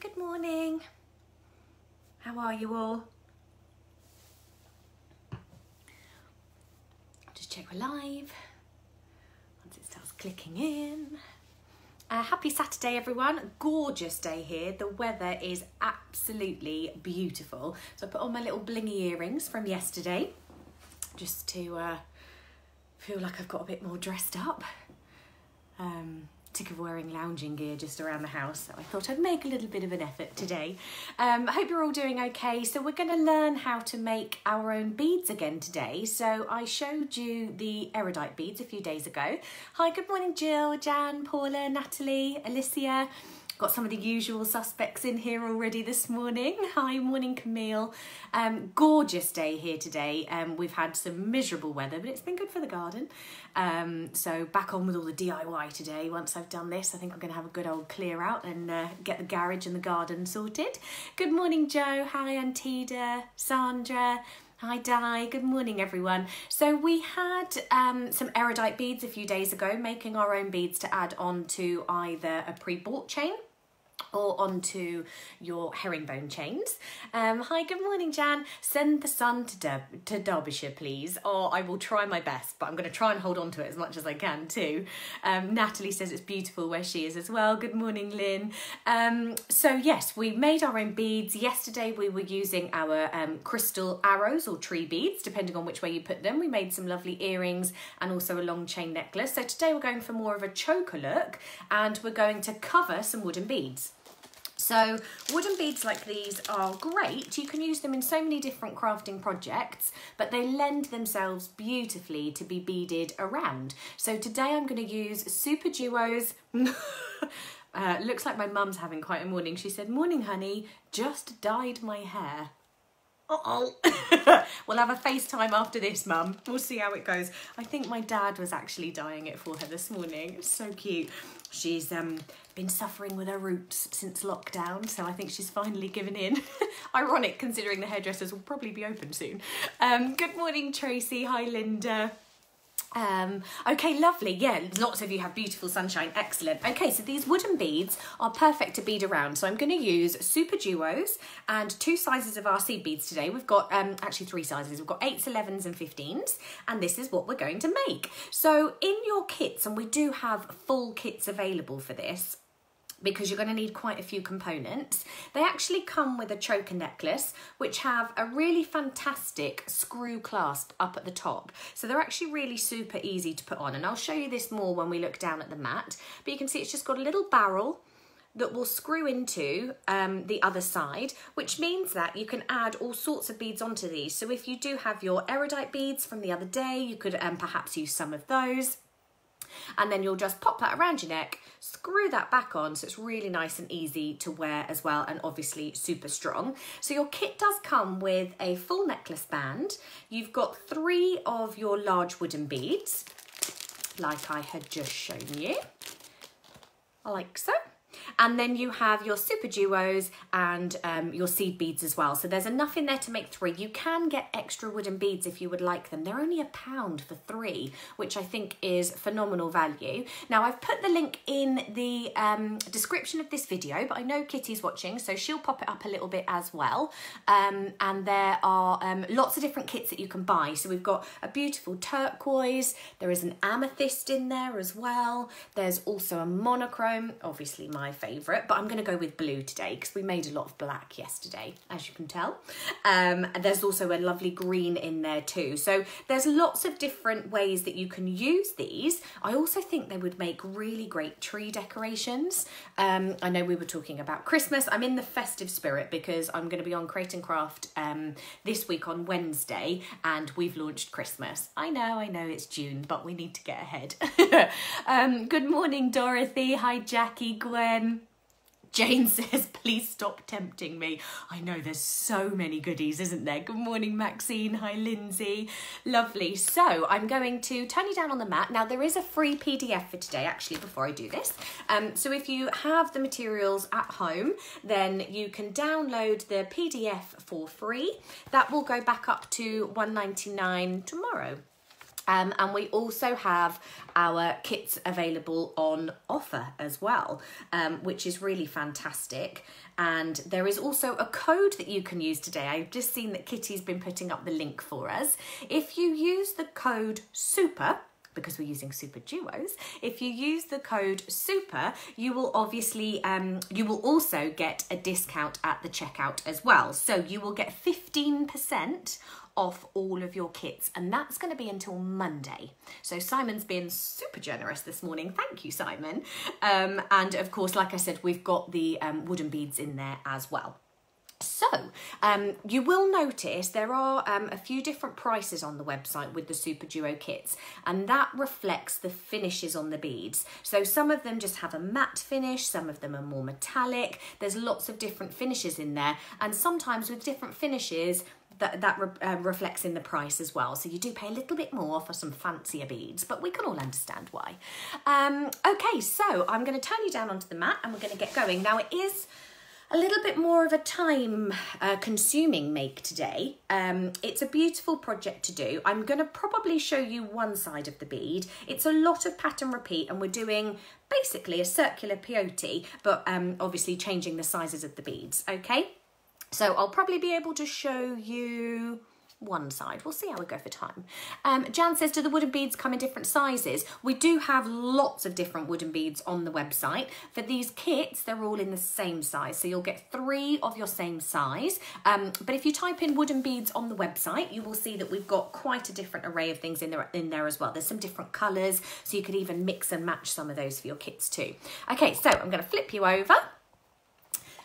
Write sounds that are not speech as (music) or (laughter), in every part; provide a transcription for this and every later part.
Good morning. How are you all? Just check we're live. Once it starts clicking in. Uh, happy Saturday, everyone. Gorgeous day here. The weather is absolutely beautiful. So I put on my little blingy earrings from yesterday just to uh, feel like I've got a bit more dressed up. Um, sick of wearing lounging gear just around the house, so I thought I'd make a little bit of an effort today. Um, I hope you're all doing okay. So we're going to learn how to make our own beads again today. So I showed you the erudite beads a few days ago. Hi, good morning, Jill, Jan, Paula, Natalie, Alicia. Got some of the usual suspects in here already this morning. Hi, morning Camille. Um, gorgeous day here today. Um, we've had some miserable weather, but it's been good for the garden. Um, so back on with all the DIY today. Once I've done this, I think I'm going to have a good old clear out and uh, get the garage and the garden sorted. Good morning, Joe. Hi, Antida, Sandra. Hi Di, good morning everyone. So we had um, some erudite beads a few days ago, making our own beads to add on to either a pre-bought chain or onto your herringbone chains. Um, hi, good morning, Jan. Send the sun to, Der to Derbyshire, please. Or I will try my best, but I'm going to try and hold on to it as much as I can too. Um, Natalie says it's beautiful where she is as well. Good morning, Lynn. Um, so yes, we made our own beads. Yesterday we were using our um, crystal arrows or tree beads, depending on which way you put them. We made some lovely earrings and also a long chain necklace. So today we're going for more of a choker look and we're going to cover some wooden beads. So wooden beads like these are great. You can use them in so many different crafting projects, but they lend themselves beautifully to be beaded around. So today I'm going to use Super Duos. (laughs) uh, looks like my mum's having quite a morning. She said, morning honey, just dyed my hair. Uh-oh. (laughs) we'll have a FaceTime after this, Mum. We'll see how it goes. I think my dad was actually dyeing it for her this morning. It's so cute. She's um, been suffering with her roots since lockdown, so I think she's finally given in. (laughs) Ironic, considering the hairdressers will probably be open soon. Um, good morning, Tracy. Hi, Linda. Um, okay, lovely. Yeah, lots of you have beautiful sunshine. Excellent. Okay, so these wooden beads are perfect to bead around. So I'm going to use Super Duos and two sizes of our seed beads today. We've got um, actually three sizes. We've got 8s, 11s and 15s. And this is what we're going to make. So in your kits, and we do have full kits available for this, because you're going to need quite a few components. They actually come with a choker necklace, which have a really fantastic screw clasp up at the top. So they're actually really super easy to put on. And I'll show you this more when we look down at the mat. But you can see it's just got a little barrel that will screw into um, the other side, which means that you can add all sorts of beads onto these. So if you do have your erudite beads from the other day, you could um, perhaps use some of those and then you'll just pop that around your neck, screw that back on so it's really nice and easy to wear as well and obviously super strong. So your kit does come with a full necklace band. You've got three of your large wooden beads like I had just shown you, like so. And then you have your super duos and um, your seed beads as well. So there's enough in there to make three. You can get extra wooden beads if you would like them. They're only a pound for three, which I think is phenomenal value. Now I've put the link in the um, description of this video, but I know Kitty's watching, so she'll pop it up a little bit as well. Um, and there are um, lots of different kits that you can buy. So we've got a beautiful turquoise, there is an amethyst in there as well. There's also a monochrome, obviously my favourite, but I'm going to go with blue today because we made a lot of black yesterday, as you can tell. Um, and there's also a lovely green in there too. So there's lots of different ways that you can use these. I also think they would make really great tree decorations. Um, I know we were talking about Christmas. I'm in the festive spirit because I'm going to be on Create and Craft um, this week on Wednesday and we've launched Christmas. I know, I know it's June, but we need to get ahead. (laughs) um, good morning, Dorothy. Hi, Jackie, Gwen. Jane says, please stop tempting me. I know there's so many goodies, isn't there? Good morning, Maxine. Hi, Lindsay. Lovely. So I'm going to turn you down on the mat. Now, there is a free PDF for today, actually, before I do this. Um, so if you have the materials at home, then you can download the PDF for free. That will go back up to 1.99 tomorrow. Um, and we also have our kits available on offer as well, um, which is really fantastic. And there is also a code that you can use today. I've just seen that Kitty's been putting up the link for us. If you use the code SUPER, because we're using super duos if you use the code super you will obviously um, you will also get a discount at the checkout as well so you will get 15% off all of your kits and that's going to be until Monday. So Simon's been super generous this morning. Thank you, Simon. Um, and of course, like I said, we've got the um, wooden beads in there as well. So, um, you will notice there are um, a few different prices on the website with the Super Duo kits, and that reflects the finishes on the beads. So, some of them just have a matte finish, some of them are more metallic. There's lots of different finishes in there, and sometimes with different finishes, that, that re uh, reflects in the price as well. So you do pay a little bit more for some fancier beads, but we can all understand why. Um, okay, so I'm going to turn you down onto the mat and we're going to get going. Now it is a little bit more of a time uh, consuming make today. Um, it's a beautiful project to do. I'm going to probably show you one side of the bead. It's a lot of pattern repeat and we're doing basically a circular peyote, but um, obviously changing the sizes of the beads, okay? So I'll probably be able to show you one side. We'll see how we go for time. Um, Jan says, do the wooden beads come in different sizes? We do have lots of different wooden beads on the website. For these kits, they're all in the same size. So you'll get three of your same size. Um, but if you type in wooden beads on the website, you will see that we've got quite a different array of things in there, in there as well. There's some different colours, so you could even mix and match some of those for your kits too. Okay, so I'm going to flip you over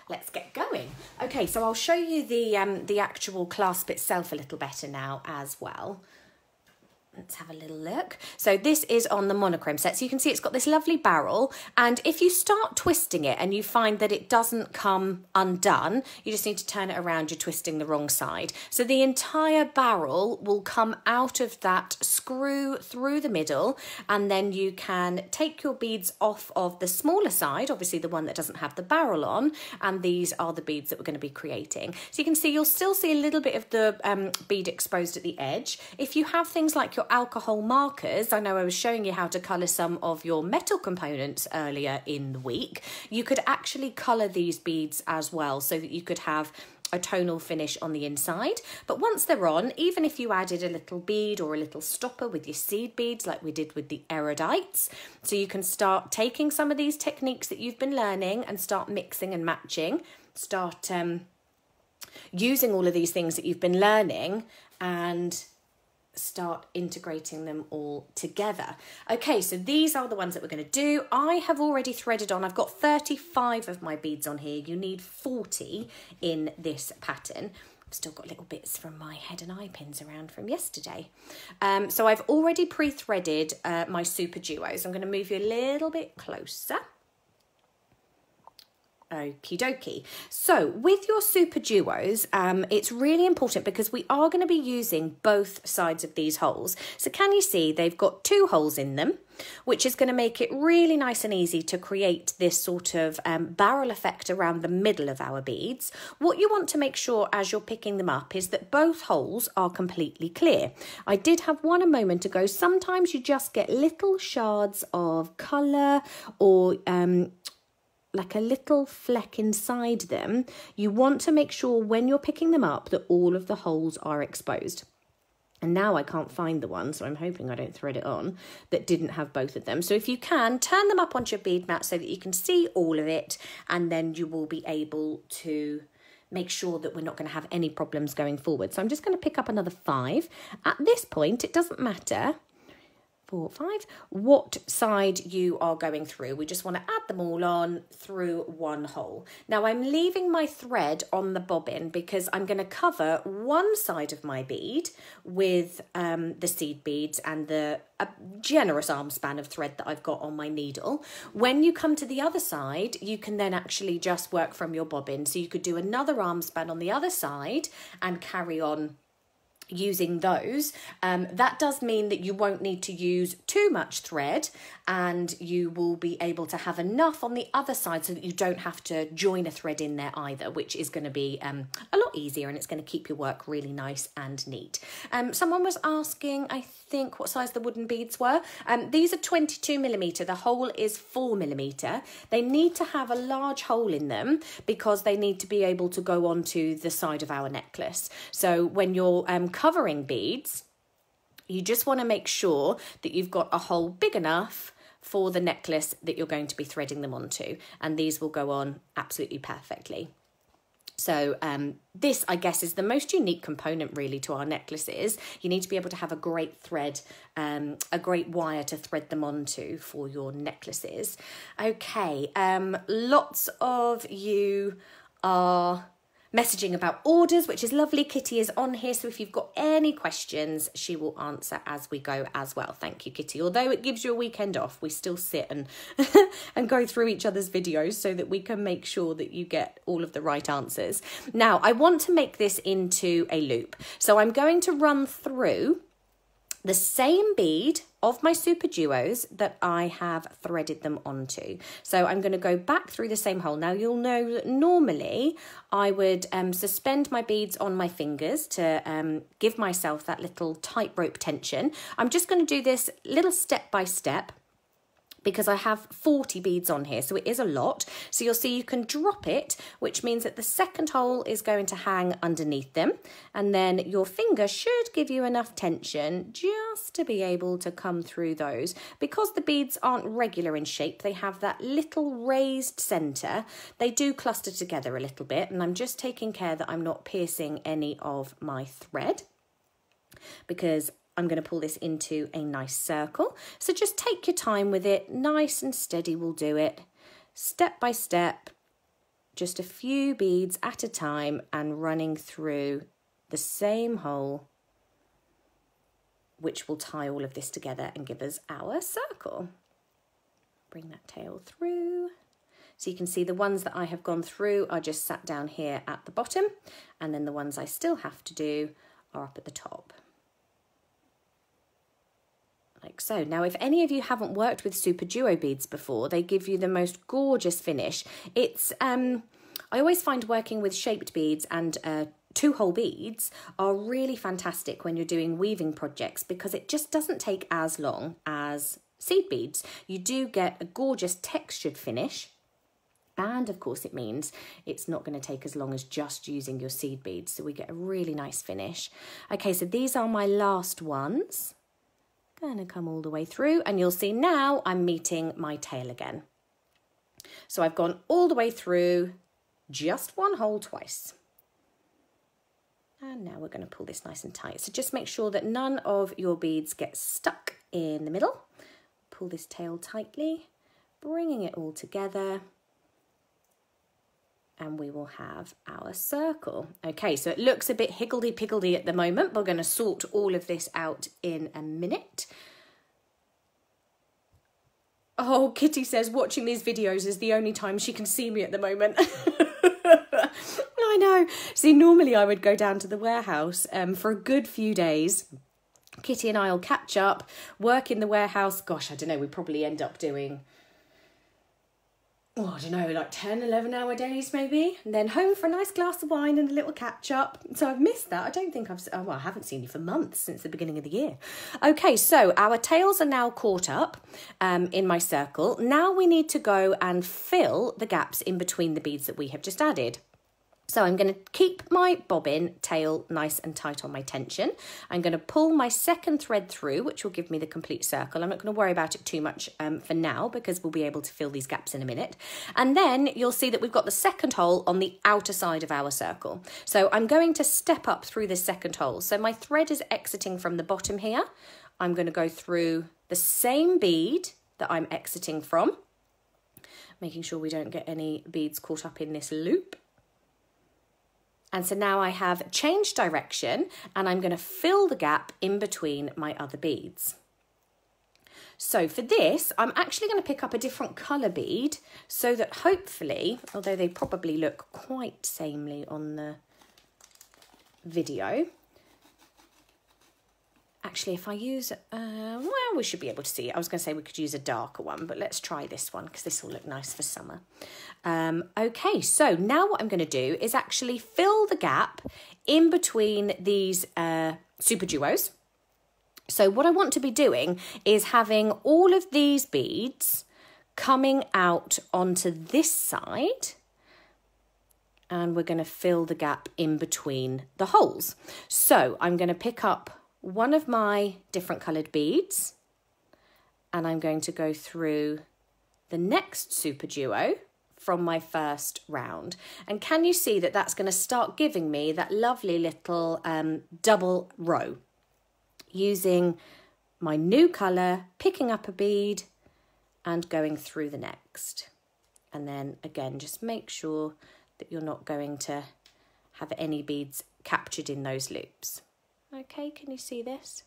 let's get going. Okay, so I'll show you the, um, the actual clasp itself a little better now as well. Let's have a little look. So this is on the monochrome set. So you can see it's got this lovely barrel. And if you start twisting it and you find that it doesn't come undone, you just need to turn it around. You're twisting the wrong side. So the entire barrel will come out of that screw through the middle. And then you can take your beads off of the smaller side, obviously the one that doesn't have the barrel on. And these are the beads that we're going to be creating. So you can see, you'll still see a little bit of the um, bead exposed at the edge. If you have things like your alcohol markers, I know I was showing you how to colour some of your metal components earlier in the week, you could actually colour these beads as well so that you could have a tonal finish on the inside. But once they're on, even if you added a little bead or a little stopper with your seed beads like we did with the erudites, so you can start taking some of these techniques that you've been learning and start mixing and matching, start um, using all of these things that you've been learning and start integrating them all together. Okay, so these are the ones that we're going to do. I have already threaded on, I've got 35 of my beads on here. You need 40 in this pattern. I've still got little bits from my head and eye pins around from yesterday. Um, so I've already pre-threaded uh, my super duos. I'm going to move you a little bit closer. Okie dokie. So with your super duos, um, it's really important because we are going to be using both sides of these holes. So can you see they've got two holes in them, which is going to make it really nice and easy to create this sort of um, barrel effect around the middle of our beads. What you want to make sure as you're picking them up is that both holes are completely clear. I did have one a moment ago. Sometimes you just get little shards of colour or um, like a little fleck inside them, you want to make sure when you're picking them up that all of the holes are exposed. And now I can't find the one, so I'm hoping I don't thread it on, that didn't have both of them. So if you can, turn them up onto your bead mat so that you can see all of it, and then you will be able to make sure that we're not going to have any problems going forward. So I'm just going to pick up another five. At this point, it doesn't matter four, five, what side you are going through. We just want to add them all on through one hole. Now I'm leaving my thread on the bobbin because I'm going to cover one side of my bead with um, the seed beads and the generous arm span of thread that I've got on my needle. When you come to the other side, you can then actually just work from your bobbin. So you could do another arm span on the other side and carry on using those. Um, that does mean that you won't need to use too much thread and you will be able to have enough on the other side so that you don't have to join a thread in there either, which is going to be um, a lot easier and it's going to keep your work really nice and neat. Um, someone was asking, I think, what size the wooden beads were. Um, these are 22 millimeter. The hole is four millimeter. They need to have a large hole in them because they need to be able to go onto the side of our necklace. So when you're um, covering beads, you just want to make sure that you've got a hole big enough for the necklace that you're going to be threading them onto. And these will go on absolutely perfectly. So um, this, I guess, is the most unique component really to our necklaces. You need to be able to have a great thread, um, a great wire to thread them onto for your necklaces. Okay, um, lots of you are messaging about orders, which is lovely. Kitty is on here, so if you've got any questions, she will answer as we go as well. Thank you, Kitty. Although it gives you a weekend off, we still sit and (laughs) and go through each other's videos so that we can make sure that you get all of the right answers. Now, I want to make this into a loop. So I'm going to run through the same bead of my super duos that I have threaded them onto. So I'm going to go back through the same hole. Now you'll know that normally I would um, suspend my beads on my fingers to um, give myself that little tightrope tension. I'm just going to do this little step by step because I have 40 beads on here, so it is a lot. So you'll see you can drop it, which means that the second hole is going to hang underneath them, and then your finger should give you enough tension just to be able to come through those. Because the beads aren't regular in shape, they have that little raised centre, they do cluster together a little bit, and I'm just taking care that I'm not piercing any of my thread because I'm going to pull this into a nice circle. So just take your time with it, nice and steady will do it. Step by step, just a few beads at a time and running through the same hole which will tie all of this together and give us our circle. Bring that tail through. So you can see the ones that I have gone through are just sat down here at the bottom and then the ones I still have to do are up at the top like so. Now, if any of you haven't worked with Super Duo beads before, they give you the most gorgeous finish. It's, um, I always find working with shaped beads and uh, two hole beads are really fantastic when you're doing weaving projects because it just doesn't take as long as seed beads. You do get a gorgeous textured finish and of course it means it's not going to take as long as just using your seed beads so we get a really nice finish okay so these are my last ones Gonna come all the way through and you'll see now I'm meeting my tail again. So I've gone all the way through just one hole twice. And now we're going to pull this nice and tight. So just make sure that none of your beads get stuck in the middle. Pull this tail tightly, bringing it all together and we will have our circle. Okay, so it looks a bit higgledy-piggledy at the moment. We're going to sort all of this out in a minute. Oh, Kitty says watching these videos is the only time she can see me at the moment. (laughs) I know. See, normally I would go down to the warehouse um, for a good few days. Kitty and I will catch up, work in the warehouse. Gosh, I don't know, we probably end up doing oh, I don't know, like 10, 11 hour days maybe. And then home for a nice glass of wine and a little catch up. So I've missed that. I don't think I've, oh, well, I haven't seen you for months since the beginning of the year. Okay, so our tails are now caught up um, in my circle. Now we need to go and fill the gaps in between the beads that we have just added. So I'm going to keep my bobbin tail nice and tight on my tension. I'm going to pull my second thread through, which will give me the complete circle. I'm not going to worry about it too much um, for now because we'll be able to fill these gaps in a minute. And then you'll see that we've got the second hole on the outer side of our circle. So I'm going to step up through this second hole. So my thread is exiting from the bottom here. I'm going to go through the same bead that I'm exiting from, making sure we don't get any beads caught up in this loop. And so now I have changed direction and I'm going to fill the gap in between my other beads. So for this, I'm actually going to pick up a different colour bead so that hopefully, although they probably look quite samely on the video, Actually, if I use, uh, well, we should be able to see. I was going to say we could use a darker one, but let's try this one because this will look nice for summer. Um, okay, so now what I'm going to do is actually fill the gap in between these uh, super duos. So what I want to be doing is having all of these beads coming out onto this side and we're going to fill the gap in between the holes. So I'm going to pick up one of my different coloured beads and I'm going to go through the next super duo from my first round. And can you see that that's going to start giving me that lovely little um, double row using my new colour, picking up a bead and going through the next. And then again, just make sure that you're not going to have any beads captured in those loops. Okay, can you see this?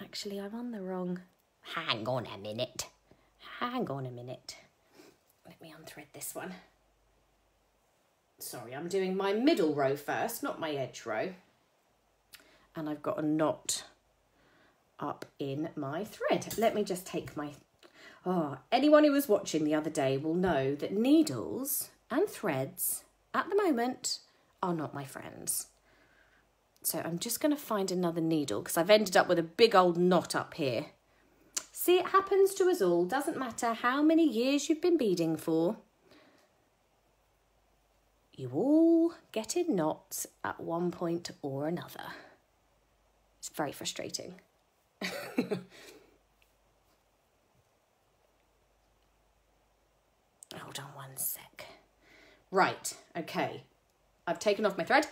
Actually, I'm on the wrong... Hang on a minute. Hang on a minute. Let me unthread this one. Sorry, I'm doing my middle row first, not my edge row. And I've got a knot up in my thread. Let me just take my Oh, anyone who was watching the other day will know that needles and threads at the moment are not my friends. So I'm just going to find another needle because I've ended up with a big old knot up here. See, it happens to us all. Doesn't matter how many years you've been beading for. You all get in knots at one point or another. It's very frustrating. (laughs) Hold on one sec. Right, okay. I've taken off my thread.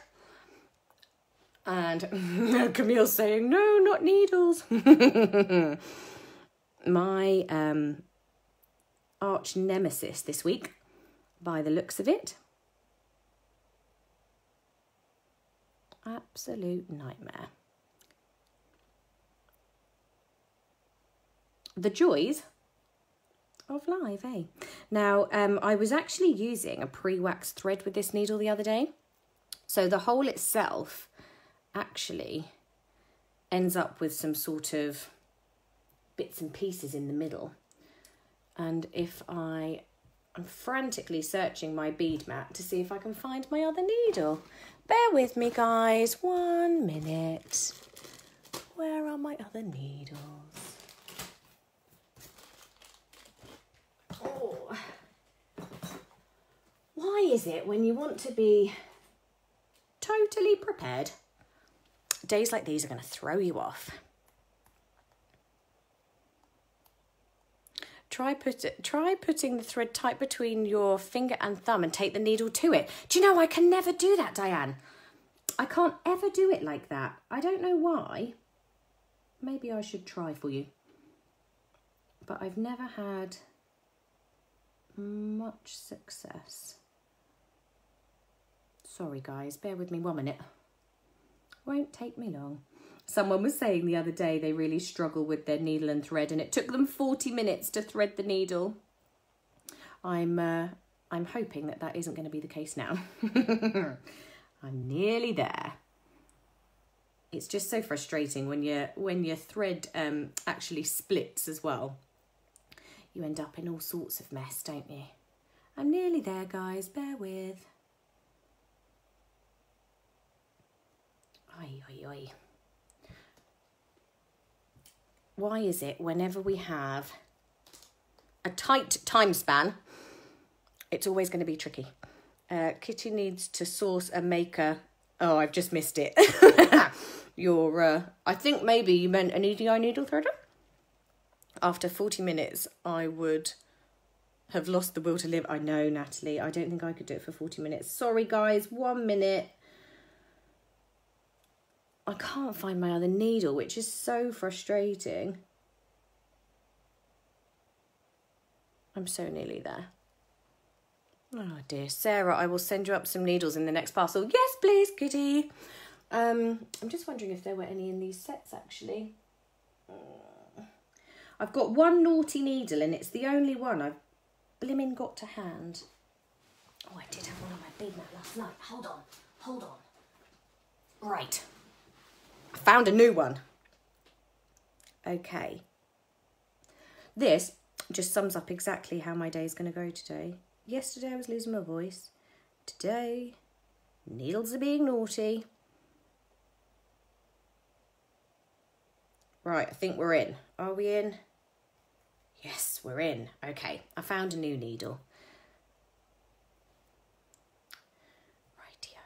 And (laughs) Camille's saying, no, not needles. (laughs) my um, arch nemesis this week, by the looks of it. Absolute nightmare. The joys of live, eh? Now, um, I was actually using a pre-waxed thread with this needle the other day. So the hole itself actually ends up with some sort of bits and pieces in the middle. And if I am frantically searching my bead mat to see if I can find my other needle. Bear with me, guys. One minute. Where are my other needles? Why is it when you want to be totally prepared, days like these are going to throw you off? Try, put try putting the thread tight between your finger and thumb and take the needle to it. Do you know, I can never do that, Diane. I can't ever do it like that. I don't know why. Maybe I should try for you. But I've never had much success. Sorry guys, bear with me one minute. Won't take me long. Someone was saying the other day they really struggle with their needle and thread and it took them 40 minutes to thread the needle. I'm, uh, I'm hoping that that isn't going to be the case now. (laughs) I'm nearly there. It's just so frustrating when your when your thread um, actually splits as well you end up in all sorts of mess, don't you? I'm nearly there, guys. Bear with. Oi, oi, oi. Why is it whenever we have a tight time span, it's always going to be tricky? Uh, Kitty needs to source a maker. Oh, I've just missed it. (laughs) Your, uh, I think maybe you meant an EDI needle threader? After 40 minutes, I would have lost the will to live. I know, Natalie. I don't think I could do it for 40 minutes. Sorry, guys. One minute. I can't find my other needle, which is so frustrating. I'm so nearly there. Oh dear, Sarah, I will send you up some needles in the next parcel. Yes, please, Kitty. Um, I'm just wondering if there were any in these sets actually. I've got one naughty needle and it's the only one I've blimmin' got to hand? Oh, I did have one on my bead mat last night. Hold on, hold on. Right. I found a new one. Okay. This just sums up exactly how my day is going to go today. Yesterday I was losing my voice. Today, needles are being naughty. Right, I think we're in. Are we in? Yes, we're in. Okay, I found a new needle. Rightio.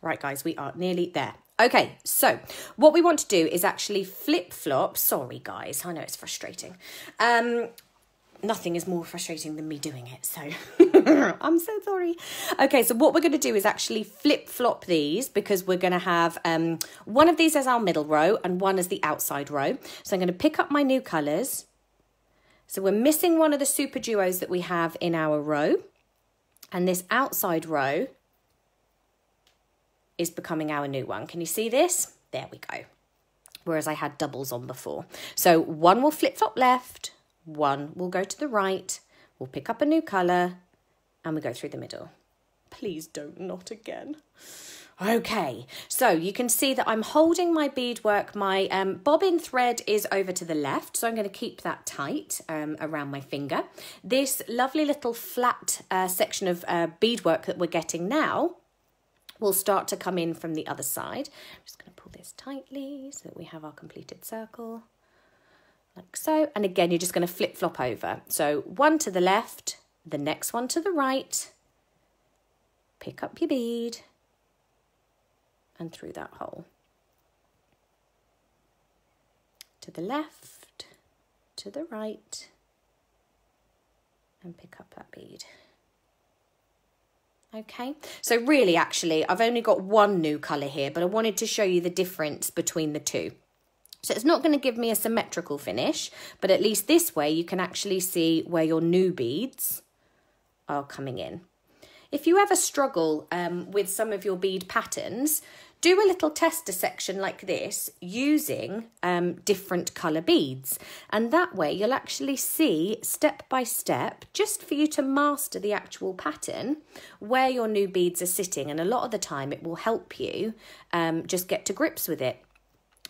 Right, guys, we are nearly there. Okay, so what we want to do is actually flip flop. Sorry, guys, I know it's frustrating. Um, nothing is more frustrating than me doing it. So (laughs) I'm so sorry. Okay, so what we're going to do is actually flip flop these because we're going to have um, one of these as our middle row and one as the outside row. So I'm going to pick up my new colours. So we're missing one of the super duos that we have in our row. And this outside row is becoming our new one. Can you see this? There we go. Whereas I had doubles on before. So one will flip flop left, one will go to the right, we'll pick up a new colour, and we go through the middle. Please don't not again. Okay, so you can see that I'm holding my beadwork. My um, bobbin thread is over to the left, so I'm going to keep that tight um, around my finger. This lovely little flat uh, section of uh, beadwork that we're getting now will start to come in from the other side. I'm just going to pull this tightly so that we have our completed circle like so. And again, you're just going to flip flop over. So one to the left, the next one to the right, pick up your bead and through that hole. To the left, to the right, and pick up that bead. Okay, so really actually I've only got one new colour here, but I wanted to show you the difference between the two. So it's not going to give me a symmetrical finish, but at least this way you can actually see where your new beads are coming in. If you ever struggle um, with some of your bead patterns, do a little tester section like this using um, different colour beads. And that way you'll actually see step by step, just for you to master the actual pattern, where your new beads are sitting. And a lot of the time it will help you um, just get to grips with it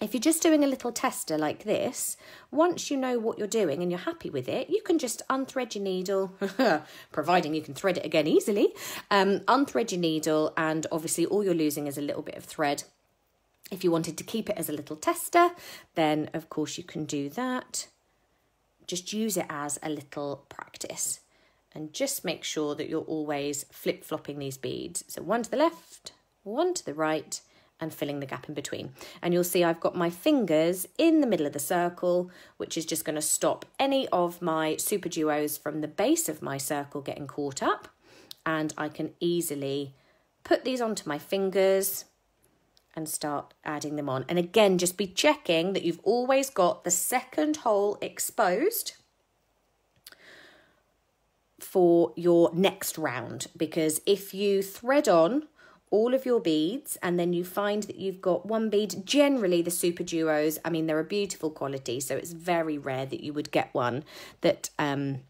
if you're just doing a little tester like this, once you know what you're doing and you're happy with it, you can just unthread your needle, (laughs) providing you can thread it again easily, um, unthread your needle and obviously all you're losing is a little bit of thread. If you wanted to keep it as a little tester, then of course you can do that. Just use it as a little practice and just make sure that you're always flip-flopping these beads. So one to the left, one to the right, and filling the gap in between. And you'll see I've got my fingers in the middle of the circle, which is just going to stop any of my super duos from the base of my circle getting caught up. And I can easily put these onto my fingers and start adding them on. And again, just be checking that you've always got the second hole exposed for your next round because if you thread on all of your beads and then you find that you've got one bead generally the super duos i mean they're a beautiful quality so it's very rare that you would get one that um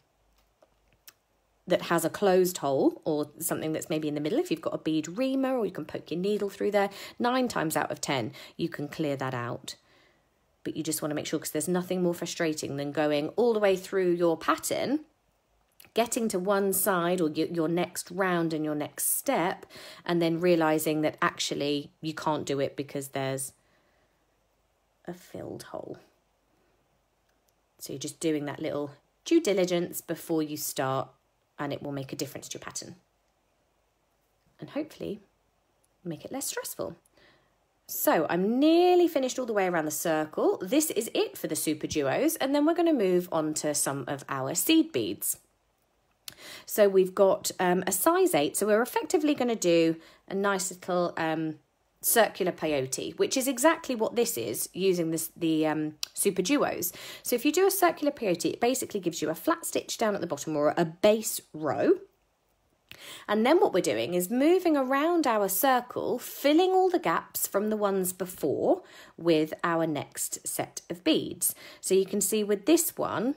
that has a closed hole or something that's maybe in the middle. If you've got a bead reamer or you can poke your needle through there nine times out of ten you can clear that out. But you just want to make sure because there's nothing more frustrating than going all the way through your pattern getting to one side or your next round and your next step, and then realizing that actually you can't do it because there's a filled hole. So you're just doing that little due diligence before you start, and it will make a difference to your pattern. And hopefully, make it less stressful. So I'm nearly finished all the way around the circle. This is it for the super duos, and then we're going to move on to some of our seed beads. So we've got um, a size 8. So we're effectively going to do a nice little um, circular peyote, which is exactly what this is using this the um, super duos. So if you do a circular peyote, it basically gives you a flat stitch down at the bottom or a base row. And then what we're doing is moving around our circle, filling all the gaps from the ones before with our next set of beads. So you can see with this one,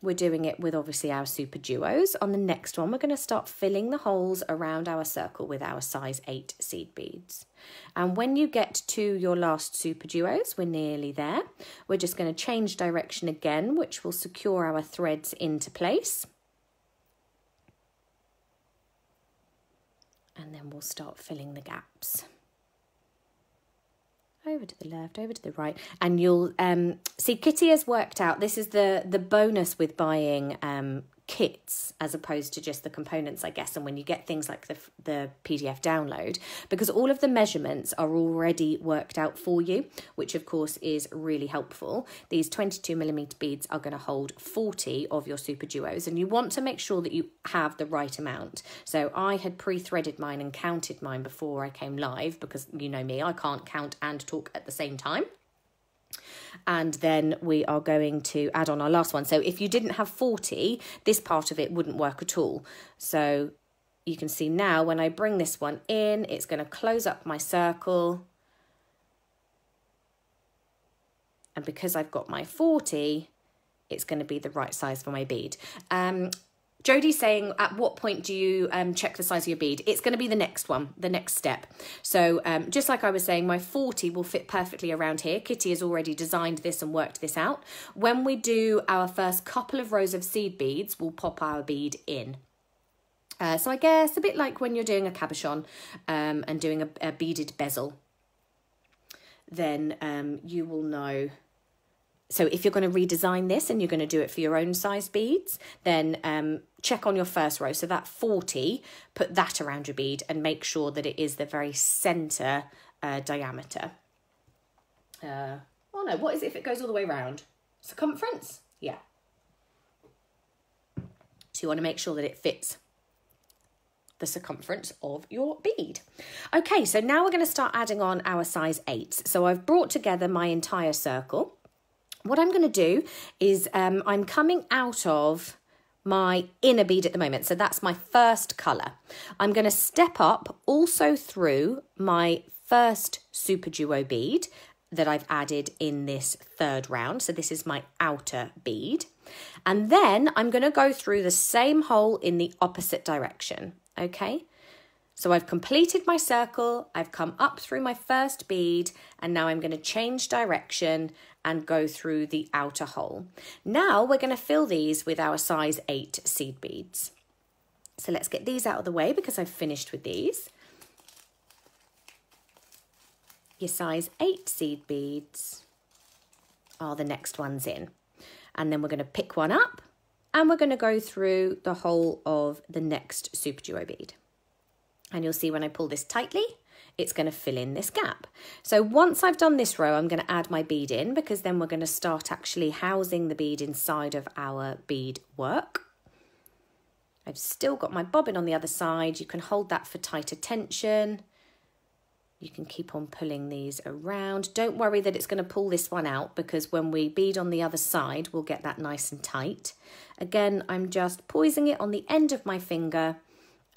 we're doing it with obviously our super duos. On the next one, we're going to start filling the holes around our circle with our size 8 seed beads. And when you get to your last super duos, we're nearly there. We're just going to change direction again, which will secure our threads into place. And then we'll start filling the gaps over to the left, over to the right, and you'll um, see Kitty has worked out. This is the the bonus with buying um, kits as opposed to just the components, I guess. And when you get things like the, the PDF download, because all of the measurements are already worked out for you, which of course is really helpful. These 22 millimeter beads are going to hold 40 of your super duos, and you want to make sure that you have the right amount. So I had pre threaded mine and counted mine before I came live because you know me, I can't count and talk at the same time and then we are going to add on our last one. So if you didn't have 40, this part of it wouldn't work at all. So you can see now when I bring this one in, it's going to close up my circle. And because I've got my 40, it's going to be the right size for my bead. Um, Jodie's saying, at what point do you um, check the size of your bead? It's going to be the next one, the next step. So um, just like I was saying, my 40 will fit perfectly around here. Kitty has already designed this and worked this out. When we do our first couple of rows of seed beads, we'll pop our bead in. Uh, so I guess a bit like when you're doing a cabochon um, and doing a, a, beaded bezel, then um, you will know so if you're going to redesign this and you're going to do it for your own size beads, then um, check on your first row. So that 40, put that around your bead and make sure that it is the very center uh, diameter. Uh, oh no, what is it if it goes all the way around? Circumference? Yeah. So you want to make sure that it fits the circumference of your bead. Okay, so now we're going to start adding on our size 8. So I've brought together my entire circle what I'm going to do is um, I'm coming out of my inner bead at the moment. So that's my first colour. I'm going to step up also through my first Super Duo bead that I've added in this third round. So this is my outer bead. And then I'm going to go through the same hole in the opposite direction. Okay. So I've completed my circle, I've come up through my first bead, and now I'm going to change direction and go through the outer hole. Now we're going to fill these with our size 8 seed beads. So let's get these out of the way because I've finished with these. Your size 8 seed beads are the next ones in. And then we're going to pick one up and we're going to go through the whole of the next Super Duo bead. And you'll see when I pull this tightly, it's going to fill in this gap. So once I've done this row, I'm going to add my bead in because then we're going to start actually housing the bead inside of our bead work. I've still got my bobbin on the other side. You can hold that for tighter tension. You can keep on pulling these around. Don't worry that it's going to pull this one out because when we bead on the other side, we'll get that nice and tight. Again, I'm just poising it on the end of my finger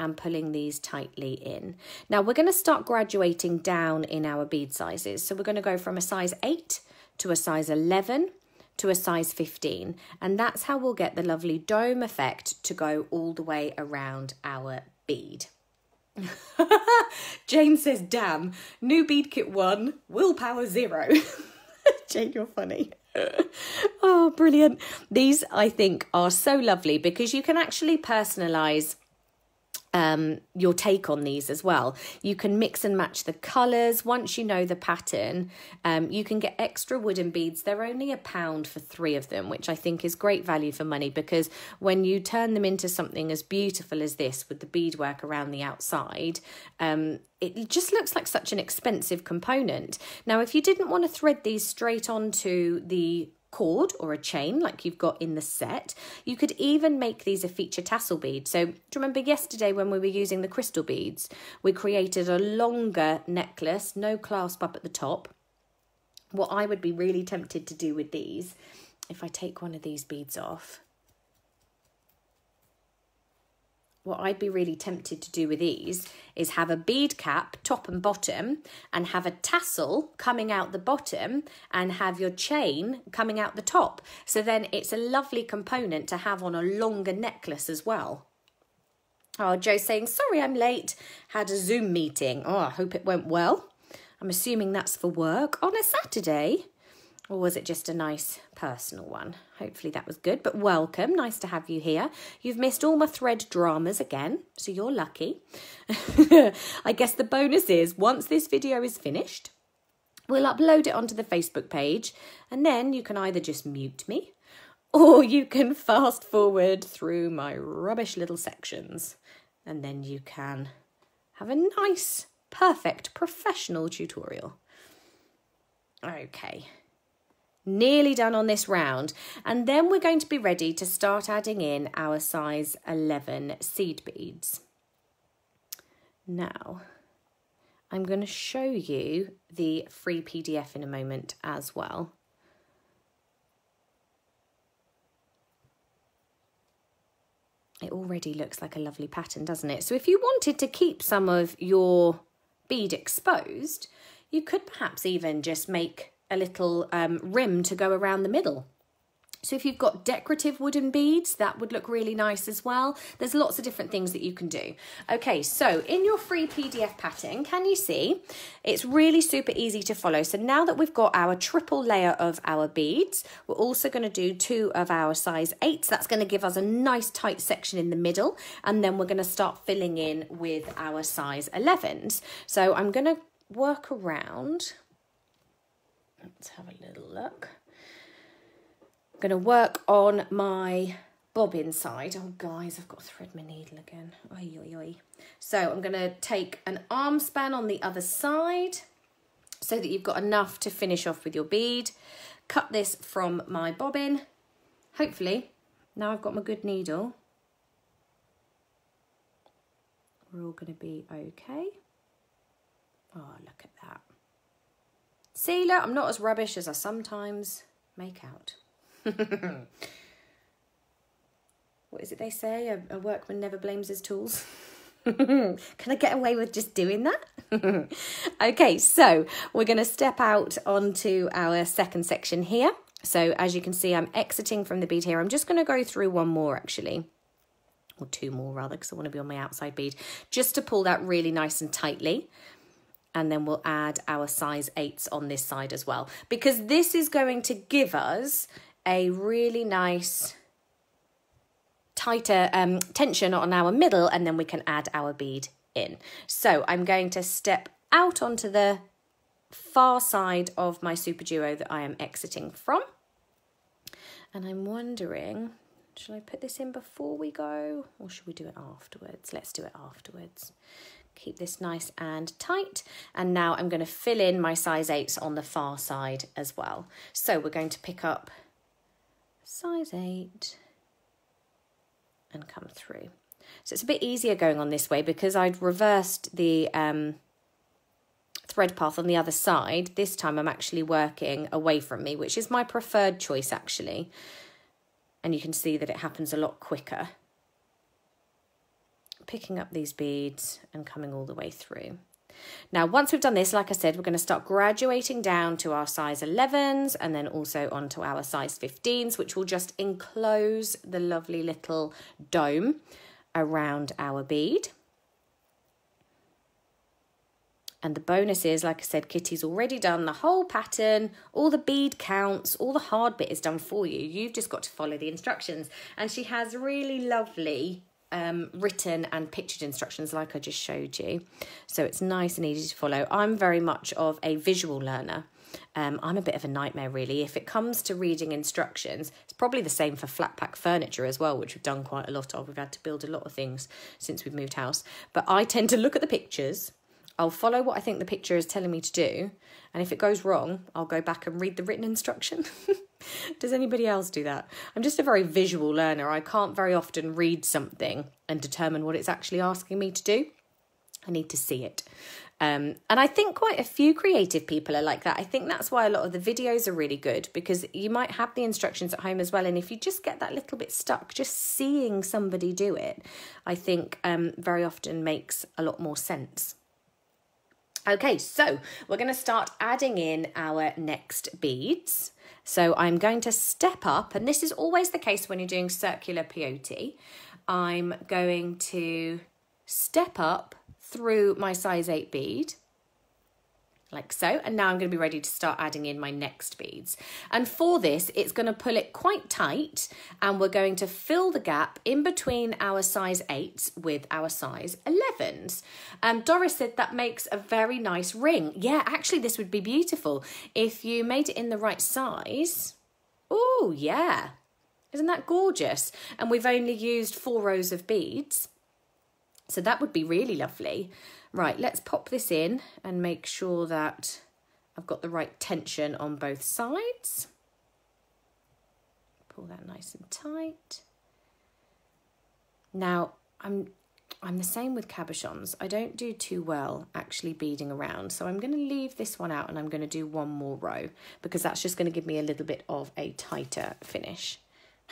and pulling these tightly in. Now we're going to start graduating down in our bead sizes. So we're going to go from a size 8 to a size 11 to a size 15 and that's how we'll get the lovely dome effect to go all the way around our bead. (laughs) Jane says, damn, new bead kit one, willpower zero. (laughs) Jane, you're funny. (laughs) oh, brilliant. These, I think, are so lovely because you can actually personalise um, your take on these as well. You can mix and match the colours. Once you know the pattern, um, you can get extra wooden beads. They're only a pound for three of them, which I think is great value for money because when you turn them into something as beautiful as this with the beadwork around the outside, um, it just looks like such an expensive component. Now, if you didn't want to thread these straight onto the cord or a chain like you've got in the set. You could even make these a feature tassel bead. So do you remember yesterday when we were using the crystal beads, we created a longer necklace, no clasp up at the top. What I would be really tempted to do with these, if I take one of these beads off, what I'd be really tempted to do with these is have a bead cap top and bottom and have a tassel coming out the bottom and have your chain coming out the top. So then it's a lovely component to have on a longer necklace as well. Oh, Joe's saying, sorry I'm late, had a Zoom meeting. Oh, I hope it went well. I'm assuming that's for work on a Saturday. Or was it just a nice personal one? Hopefully that was good. But welcome, nice to have you here. You've missed all my thread dramas again, so you're lucky. (laughs) I guess the bonus is once this video is finished, we'll upload it onto the Facebook page, and then you can either just mute me or you can fast forward through my rubbish little sections, and then you can have a nice, perfect, professional tutorial. Okay, nearly done on this round. And then we're going to be ready to start adding in our size 11 seed beads. Now, I'm going to show you the free PDF in a moment as well. It already looks like a lovely pattern, doesn't it? So if you wanted to keep some of your bead exposed, you could perhaps even just make a little um, rim to go around the middle. So if you've got decorative wooden beads, that would look really nice as well. There's lots of different things that you can do. Okay, so in your free PDF pattern, can you see? It's really super easy to follow. So now that we've got our triple layer of our beads, we're also going to do two of our size 8s. That's going to give us a nice tight section in the middle. And then we're going to start filling in with our size 11s. So I'm going to work around Let's have a little look. I'm going to work on my bobbin side. Oh, guys, I've got to thread my needle again. Oy, oy, oy. So I'm going to take an arm span on the other side so that you've got enough to finish off with your bead. Cut this from my bobbin. Hopefully, now I've got my good needle, we're all going to be okay. Oh, look at that. See, look, I'm not as rubbish as I sometimes make out. (laughs) what is it they say? A, a workman never blames his tools. (laughs) Can I get away with just doing that? (laughs) okay, so we're going to step out onto our second section here. So as you can see, I'm exiting from the bead here. I'm just going to go through one more actually, or two more rather, because I want to be on my outside bead, just to pull that really nice and tightly and then we'll add our size 8s on this side as well because this is going to give us a really nice tighter um, tension on our middle and then we can add our bead in. So I'm going to step out onto the far side of my super duo that I am exiting from and I'm wondering should I put this in before we go or should we do it afterwards? Let's do it afterwards. Keep this nice and tight. And now I'm going to fill in my size 8s on the far side as well. So we're going to pick up size 8 and come through. So it's a bit easier going on this way because I'd reversed the um, thread path on the other side. This time I'm actually working away from me, which is my preferred choice actually. And you can see that it happens a lot quicker picking up these beads and coming all the way through. Now, once we've done this, like I said, we're going to start graduating down to our size 11s and then also onto our size 15s, which will just enclose the lovely little dome around our bead. And the bonus is, like I said, Kitty's already done the whole pattern, all the bead counts, all the hard bit is done for you. You've just got to follow the instructions. And she has really lovely um, written and pictured instructions like I just showed you. So it's nice and easy to follow. I'm very much of a visual learner. Um, I'm a bit of a nightmare, really. If it comes to reading instructions, it's probably the same for flat pack furniture as well, which we've done quite a lot of. We've had to build a lot of things since we've moved house. But I tend to look at the pictures, I'll follow what I think the picture is telling me to do, and if it goes wrong, I'll go back and read the written instruction. (laughs) Does anybody else do that? I'm just a very visual learner. I can't very often read something and determine what it's actually asking me to do. I need to see it. Um, and I think quite a few creative people are like that. I think that's why a lot of the videos are really good because you might have the instructions at home as well. And if you just get that little bit stuck, just seeing somebody do it, I think um, very often makes a lot more sense. Okay, so we're going to start adding in our next beads. So I'm going to step up, and this is always the case when you're doing circular peyote. I'm going to step up through my size 8 bead like so. And now I'm going to be ready to start adding in my next beads. And for this, it's going to pull it quite tight and we're going to fill the gap in between our size 8s with our size 11s. Um, Doris said that makes a very nice ring. Yeah, actually this would be beautiful if you made it in the right size. Oh, yeah. Isn't that gorgeous? And we've only used four rows of beads. So that would be really lovely. Right, let's pop this in and make sure that I've got the right tension on both sides. Pull that nice and tight. Now, I'm I'm the same with cabochons. I don't do too well actually beading around. So I'm going to leave this one out and I'm going to do one more row because that's just going to give me a little bit of a tighter finish.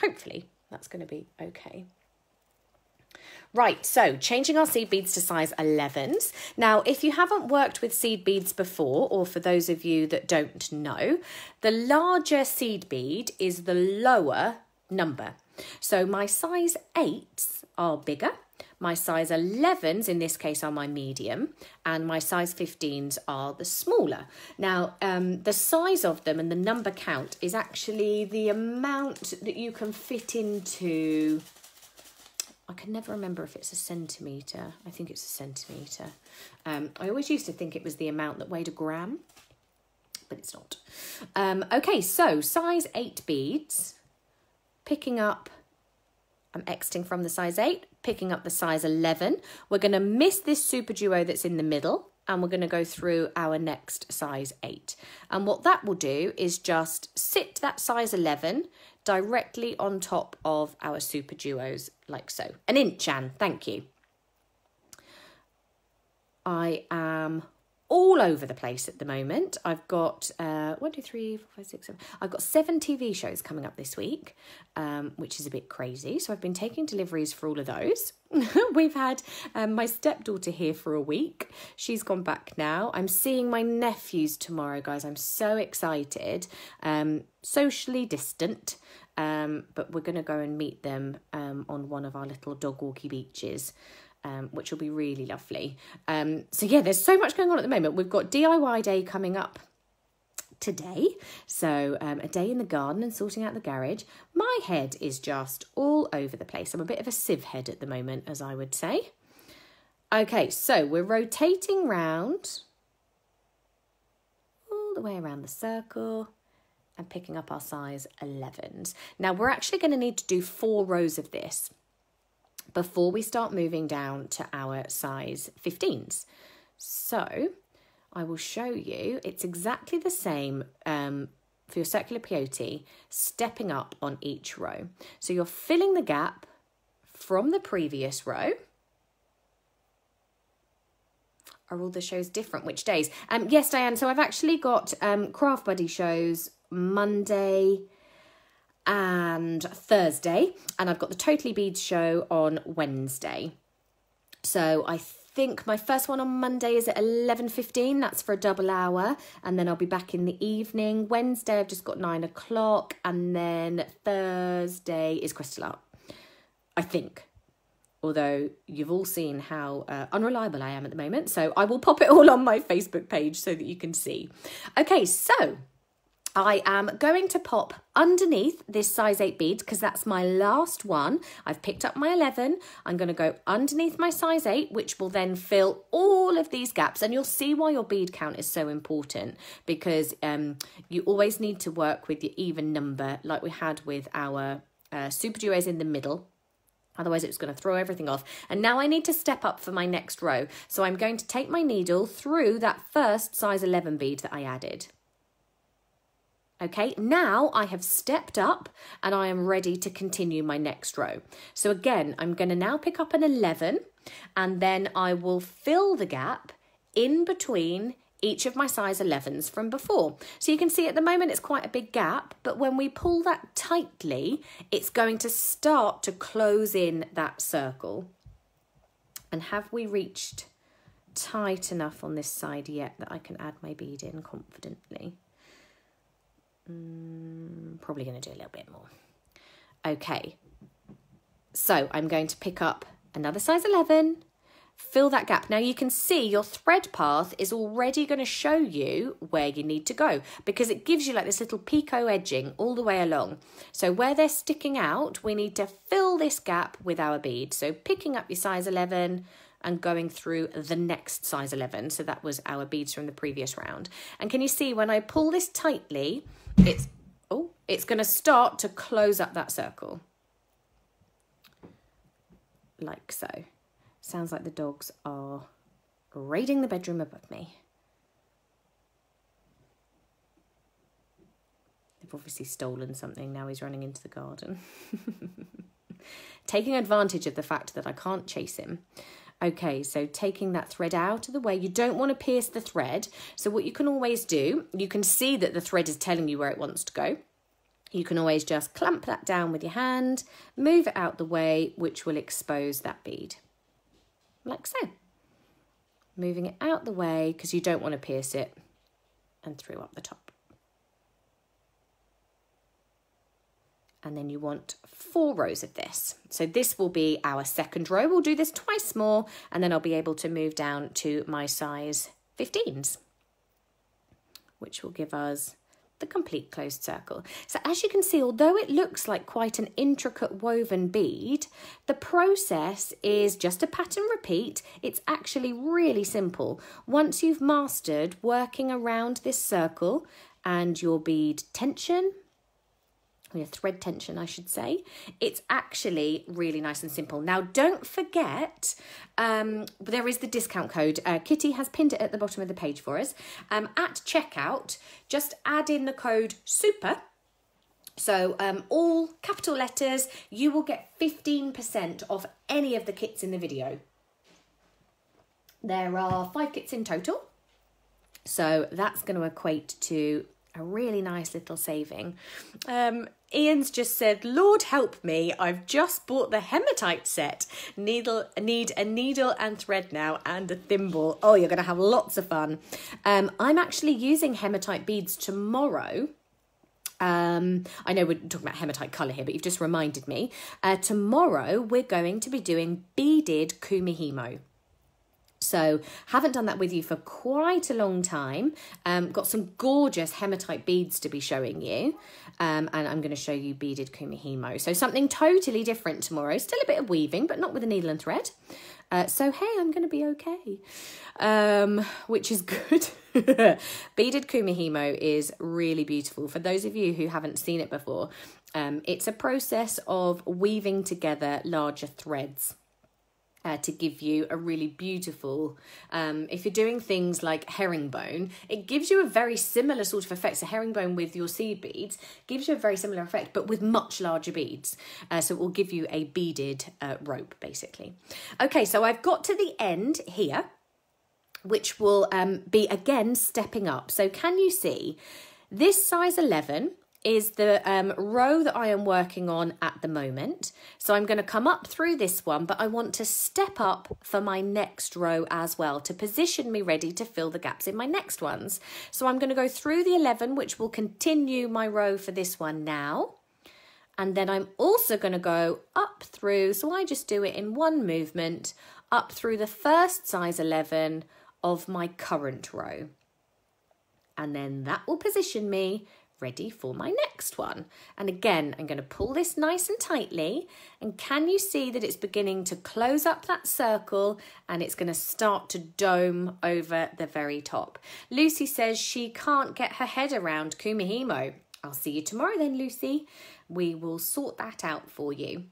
Hopefully that's going to be okay. Right, so changing our seed beads to size 11s. Now, if you haven't worked with seed beads before, or for those of you that don't know, the larger seed bead is the lower number. So my size 8s are bigger, my size 11s in this case are my medium, and my size 15s are the smaller. Now, um, the size of them and the number count is actually the amount that you can fit into I can never remember if it's a centimetre. I think it's a centimetre. Um, I always used to think it was the amount that weighed a gram, but it's not. Um, okay, so size 8 beads, picking up, I'm exiting from the size 8, picking up the size 11. We're going to miss this super duo that's in the middle and we're going to go through our next size 8. And what that will do is just sit that size 11 directly on top of our super duos like so. An inch, Anne, thank you. I am all over the place at the moment. I've got uh, one, two, three, four, five, six, seven. I've got seven TV shows coming up this week, um, which is a bit crazy. So I've been taking deliveries for all of those. (laughs) We've had um, my stepdaughter here for a week. She's gone back now. I'm seeing my nephews tomorrow, guys. I'm so excited. Um, socially distant, um, but we're going to go and meet them um, on one of our little dog walky beaches um, which will be really lovely. Um, so yeah, there's so much going on at the moment. We've got DIY day coming up today. So um, a day in the garden and sorting out the garage. My head is just all over the place. I'm a bit of a sieve head at the moment, as I would say. Okay, so we're rotating round all the way around the circle and picking up our size 11s. Now we're actually going to need to do four rows of this before we start moving down to our size 15s. So I will show you, it's exactly the same um, for your circular peyote, stepping up on each row. So you're filling the gap from the previous row. Are all the shows different? Which days? Um, yes, Diane. So I've actually got um, Craft Buddy shows Monday, and Thursday, and I've got the Totally Beads show on Wednesday. So I think my first one on Monday is at 11.15, that's for a double hour, and then I'll be back in the evening. Wednesday I've just got 9 o'clock, and then Thursday is Crystal Art, I think. Although you've all seen how uh, unreliable I am at the moment, so I will pop it all on my Facebook page so that you can see. Okay, so I am going to pop underneath this size 8 bead because that's my last one. I've picked up my 11. I'm going to go underneath my size 8, which will then fill all of these gaps. And you'll see why your bead count is so important because um, you always need to work with your even number like we had with our uh, super duos in the middle. Otherwise, it's going to throw everything off. And now I need to step up for my next row. So I'm going to take my needle through that first size 11 bead that I added. Okay, now I have stepped up and I am ready to continue my next row. So again, I'm going to now pick up an 11 and then I will fill the gap in between each of my size 11s from before. So you can see at the moment it's quite a big gap, but when we pull that tightly, it's going to start to close in that circle. And have we reached tight enough on this side yet that I can add my bead in confidently? Mm, probably going to do a little bit more. Okay, so I'm going to pick up another size 11, fill that gap. Now you can see your thread path is already going to show you where you need to go because it gives you like this little picot edging all the way along. So where they're sticking out, we need to fill this gap with our bead. So picking up your size 11 and going through the next size 11. So that was our beads from the previous round. And can you see when I pull this tightly, it's, oh, it's going to start to close up that circle like so. Sounds like the dogs are raiding the bedroom above me. They've obviously stolen something, now he's running into the garden. (laughs) taking advantage of the fact that I can't chase him. Okay, so taking that thread out of the way, you don't want to pierce the thread. So what you can always do, you can see that the thread is telling you where it wants to go. You can always just clamp that down with your hand, move it out the way, which will expose that bead, like so. Moving it out the way because you don't want to pierce it and through up the top. And then you want four rows of this. So this will be our second row. We'll do this twice more and then I'll be able to move down to my size 15s, which will give us the complete closed circle. So as you can see, although it looks like quite an intricate woven bead, the process is just a pattern repeat. It's actually really simple. Once you've mastered working around this circle and your bead tension, your thread tension, I should say. It's actually really nice and simple. Now, don't forget, um, there is the discount code. Uh, Kitty has pinned it at the bottom of the page for us. Um, at checkout, just add in the code SUPER. So, um, all capital letters, you will get 15% off any of the kits in the video. There are five kits in total. So that's going to equate to a really nice little saving. Um, Ian's just said, Lord help me, I've just bought the hematite set. Needle, need a needle and thread now and a thimble. Oh, you're going to have lots of fun. Um, I'm actually using hematite beads tomorrow. Um, I know we're talking about hematite colour here, but you've just reminded me. Uh, tomorrow we're going to be doing beaded kumihimo. So haven't done that with you for quite a long time. Um, got some gorgeous hematite beads to be showing you. Um, and I'm going to show you beaded kumihimo. So something totally different tomorrow. Still a bit of weaving, but not with a needle and thread. Uh, so hey, I'm going to be okay, um, which is good. (laughs) beaded kumihimo is really beautiful. For those of you who haven't seen it before, um, it's a process of weaving together larger threads uh, to give you a really beautiful. Um, if you're doing things like herringbone, it gives you a very similar sort of effect. So herringbone with your seed beads gives you a very similar effect, but with much larger beads. Uh, so it will give you a beaded uh, rope, basically. Okay, so I've got to the end here, which will um, be again stepping up. So can you see this size 11 is the um, row that I am working on at the moment. So I'm going to come up through this one, but I want to step up for my next row as well to position me ready to fill the gaps in my next ones. So I'm going to go through the 11, which will continue my row for this one now. And then I'm also going to go up through, so I just do it in one movement, up through the first size 11 of my current row. And then that will position me ready for my next one. And again, I'm going to pull this nice and tightly. And can you see that it's beginning to close up that circle and it's going to start to dome over the very top. Lucy says she can't get her head around Kumihimo. I'll see you tomorrow then, Lucy. We will sort that out for you.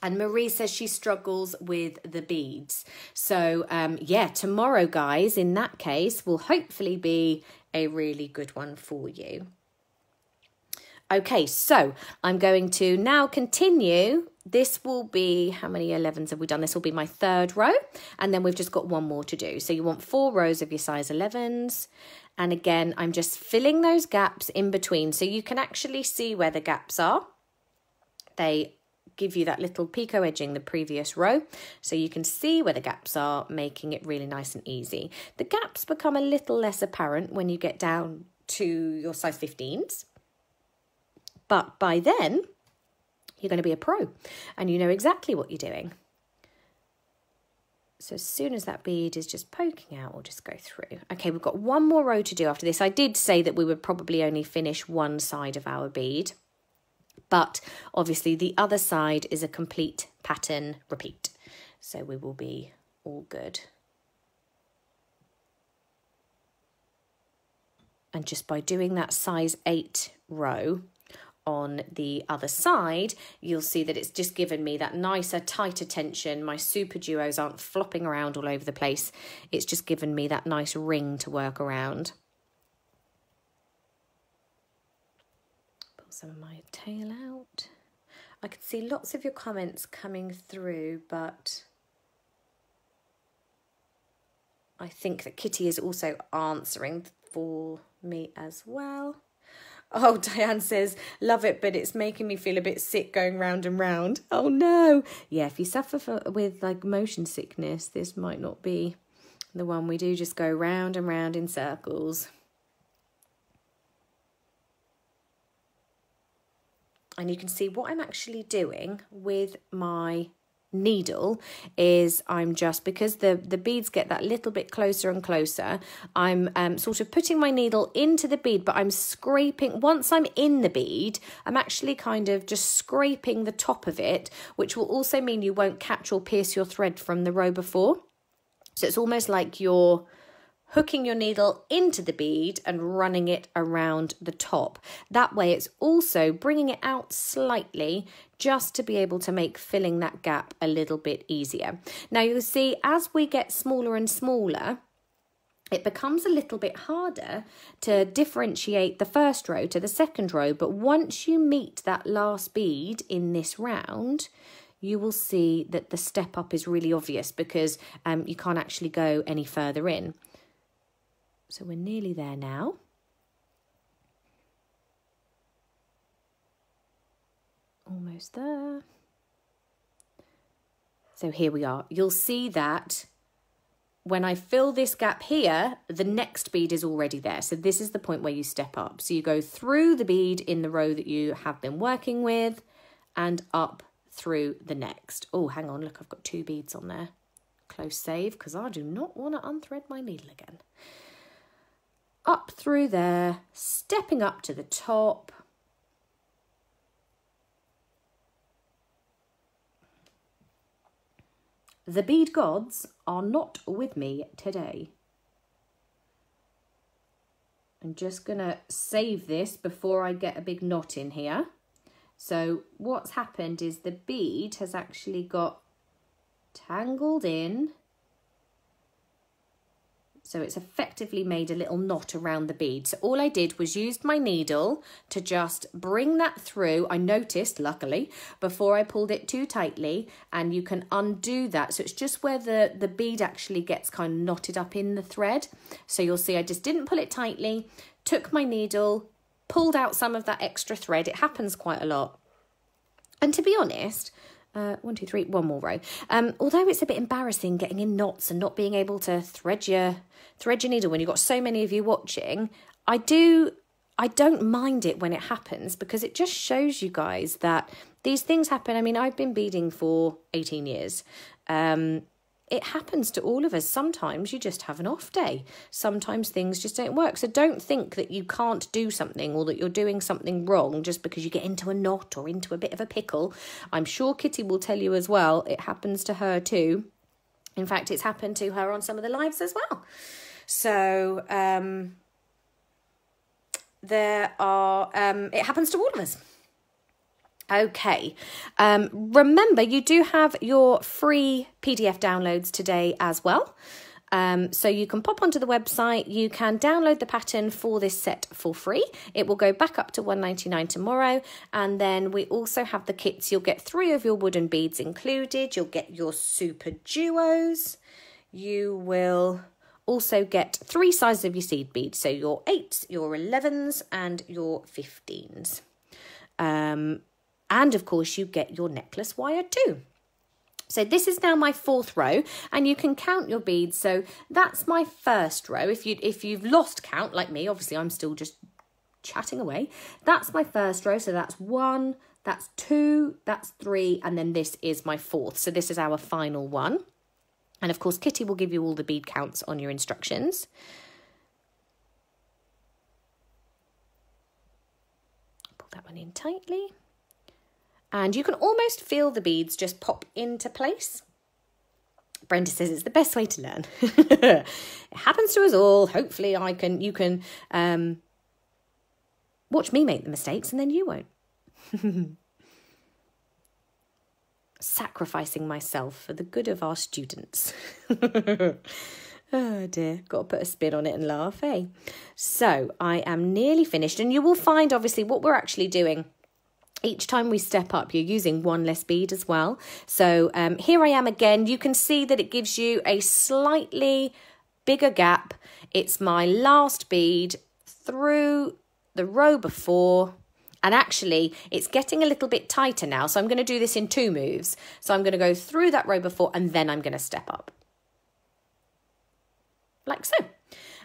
And Marie says she struggles with the beads. So, um, yeah, tomorrow, guys, in that case, will hopefully be a really good one for you. Okay, so I'm going to now continue this will be, how many 11s have we done? This will be my third row. And then we've just got one more to do. So you want four rows of your size 11s. And again, I'm just filling those gaps in between. So you can actually see where the gaps are. They give you that little picot edging the previous row. So you can see where the gaps are, making it really nice and easy. The gaps become a little less apparent when you get down to your size 15s. But by then, you're going to be a pro and you know exactly what you're doing. So as soon as that bead is just poking out, we'll just go through. Okay, we've got one more row to do after this. I did say that we would probably only finish one side of our bead, but obviously the other side is a complete pattern repeat. So we will be all good. And just by doing that size 8 row, on the other side, you'll see that it's just given me that nicer, tighter tension. My super duos aren't flopping around all over the place. It's just given me that nice ring to work around. Pull some of my tail out. I can see lots of your comments coming through, but I think that Kitty is also answering for me as well. Oh, (laughs) Diane says, love it, but it's making me feel a bit sick going round and round. Oh no. Yeah, if you suffer for, with like motion sickness, this might not be the one we do just go round and round in circles. And you can see what I'm actually doing with my needle is I'm just because the the beads get that little bit closer and closer I'm um, sort of putting my needle into the bead but I'm scraping once I'm in the bead I'm actually kind of just scraping the top of it which will also mean you won't catch or pierce your thread from the row before. So it's almost like you're hooking your needle into the bead and running it around the top. That way it's also bringing it out slightly just to be able to make filling that gap a little bit easier. Now you'll see as we get smaller and smaller, it becomes a little bit harder to differentiate the first row to the second row. But once you meet that last bead in this round, you will see that the step up is really obvious because um, you can't actually go any further in. So we're nearly there now. Almost there. So here we are. You'll see that when I fill this gap here, the next bead is already there. So this is the point where you step up. So you go through the bead in the row that you have been working with and up through the next. Oh, hang on, look, I've got two beads on there. Close save, because I do not want to unthread my needle again up through there, stepping up to the top. The bead gods are not with me today. I'm just going to save this before I get a big knot in here. So what's happened is the bead has actually got tangled in so it's effectively made a little knot around the bead. So all I did was used my needle to just bring that through. I noticed, luckily, before I pulled it too tightly, and you can undo that. So it's just where the, the bead actually gets kind of knotted up in the thread. So you'll see I just didn't pull it tightly, took my needle, pulled out some of that extra thread. It happens quite a lot. And to be honest, uh, one, two, three, one more row. Um, although it's a bit embarrassing getting in knots and not being able to thread your thread your needle when you've got so many of you watching, I do I don't mind it when it happens because it just shows you guys that these things happen. I mean, I've been beading for 18 years. Um, it happens to all of us. Sometimes you just have an off day. Sometimes things just don't work. So don't think that you can't do something or that you're doing something wrong just because you get into a knot or into a bit of a pickle. I'm sure Kitty will tell you as well. It happens to her too. In fact, it's happened to her on some of the lives as well. So um, there are, um, it happens to all of us. Okay. Um, remember, you do have your free PDF downloads today as well. Um, so you can pop onto the website, you can download the pattern for this set for free. It will go back up to 199 tomorrow. And then we also have the kits. You'll get three of your wooden beads included. You'll get your super duos. You will also get three sizes of your seed beads. So your 8s, your 11s and your 15s. Um, and of course you get your necklace wire too. So this is now my fourth row and you can count your beads. So that's my first row. If, you, if you've lost count like me, obviously I'm still just chatting away. That's my first row. So that's one, that's two, that's three, and then this is my fourth. So this is our final one. And of course, Kitty will give you all the bead counts on your instructions. Pull that one in tightly and you can almost feel the beads just pop into place. Brenda says it's the best way to learn. (laughs) it happens to us all. Hopefully, I can you can um, watch me make the mistakes, and then you won't. (laughs) Sacrificing myself for the good of our students. (laughs) Oh dear, got to put a spin on it and laugh, eh? So I am nearly finished, and you will find obviously what we're actually doing each time we step up you're using one less bead as well. So um, here I am again. You can see that it gives you a slightly bigger gap. It's my last bead through the row before and actually it's getting a little bit tighter now. So I'm going to do this in two moves. So I'm going to go through that row before and then I'm going to step up. Like so.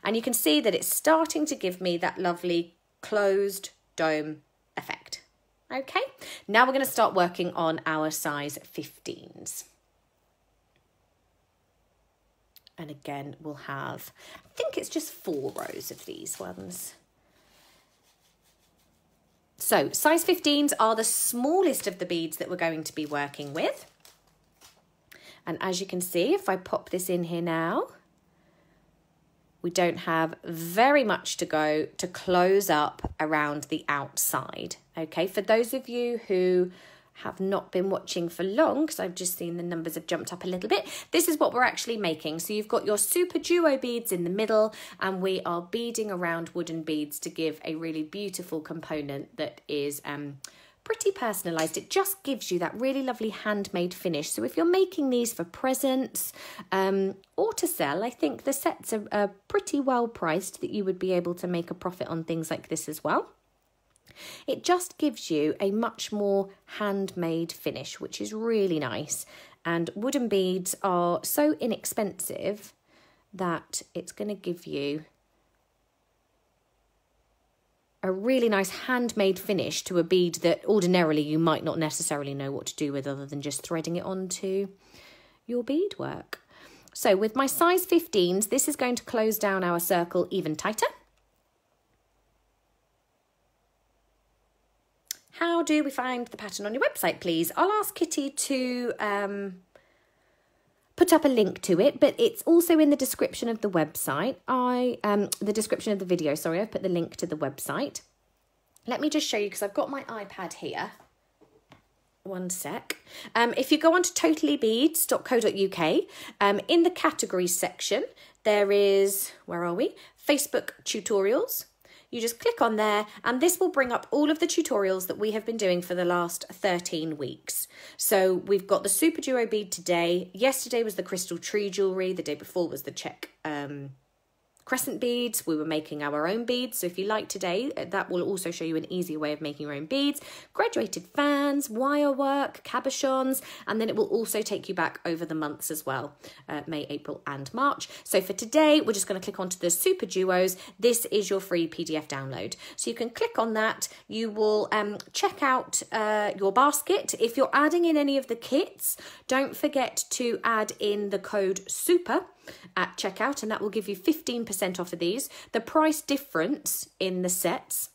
And you can see that it's starting to give me that lovely closed dome effect Okay, now we're going to start working on our size 15s. And again, we'll have, I think it's just four rows of these ones. So size 15s are the smallest of the beads that we're going to be working with. And as you can see, if I pop this in here now, we don't have very much to go to close up around the outside. Okay, for those of you who have not been watching for long, because I've just seen the numbers have jumped up a little bit, this is what we're actually making. So you've got your super duo beads in the middle, and we are beading around wooden beads to give a really beautiful component that is um, pretty personalised. It just gives you that really lovely handmade finish. So if you're making these for presents um, or to sell, I think the sets are, are pretty well priced that you would be able to make a profit on things like this as well. It just gives you a much more handmade finish, which is really nice. And wooden beads are so inexpensive that it's going to give you a really nice handmade finish to a bead that ordinarily you might not necessarily know what to do with other than just threading it onto your beadwork. So with my size 15s, this is going to close down our circle even tighter. How do we find the pattern on your website, please? I'll ask Kitty to um, put up a link to it, but it's also in the description of the website. I um the description of the video, sorry, I've put the link to the website. Let me just show you because I've got my iPad here. One sec. Um, if you go on to totallybeads.co.uk, um, in the categories section, there is, where are we? Facebook tutorials. You just click on there and this will bring up all of the tutorials that we have been doing for the last 13 weeks. So we've got the Super Duo bead today. Yesterday was the crystal tree jewellery. The day before was the Czech um, crescent beads. We were making our own beads. So if you like today, uh, that will also show you an easier way of making your own beads. Graduated fans, wire work, cabochons, and then it will also take you back over the months as well, uh, May, April and March. So for today, we're just going to click onto the Super Duos. This is your free PDF download. So you can click on that. You will um, check out uh, your basket. If you're adding in any of the kits, don't forget to add in the code SUPER at checkout and that will give you 15% off of these. The price difference in the sets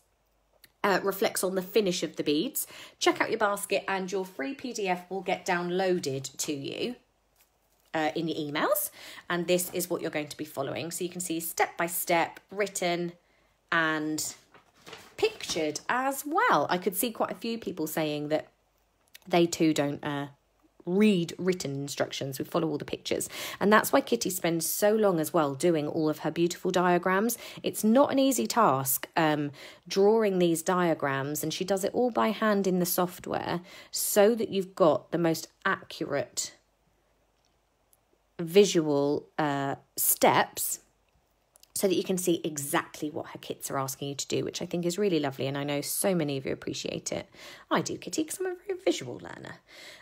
uh, reflects on the finish of the beads. Check out your basket and your free PDF will get downloaded to you uh, in your emails. And this is what you're going to be following. So you can see step by step written and pictured as well. I could see quite a few people saying that they too don't uh, read written instructions. We follow all the pictures. And that's why Kitty spends so long as well doing all of her beautiful diagrams. It's not an easy task um, drawing these diagrams, and she does it all by hand in the software so that you've got the most accurate visual uh, steps so that you can see exactly what her kits are asking you to do, which I think is really lovely. And I know so many of you appreciate it. I do, Kitty, because I'm a very visual learner.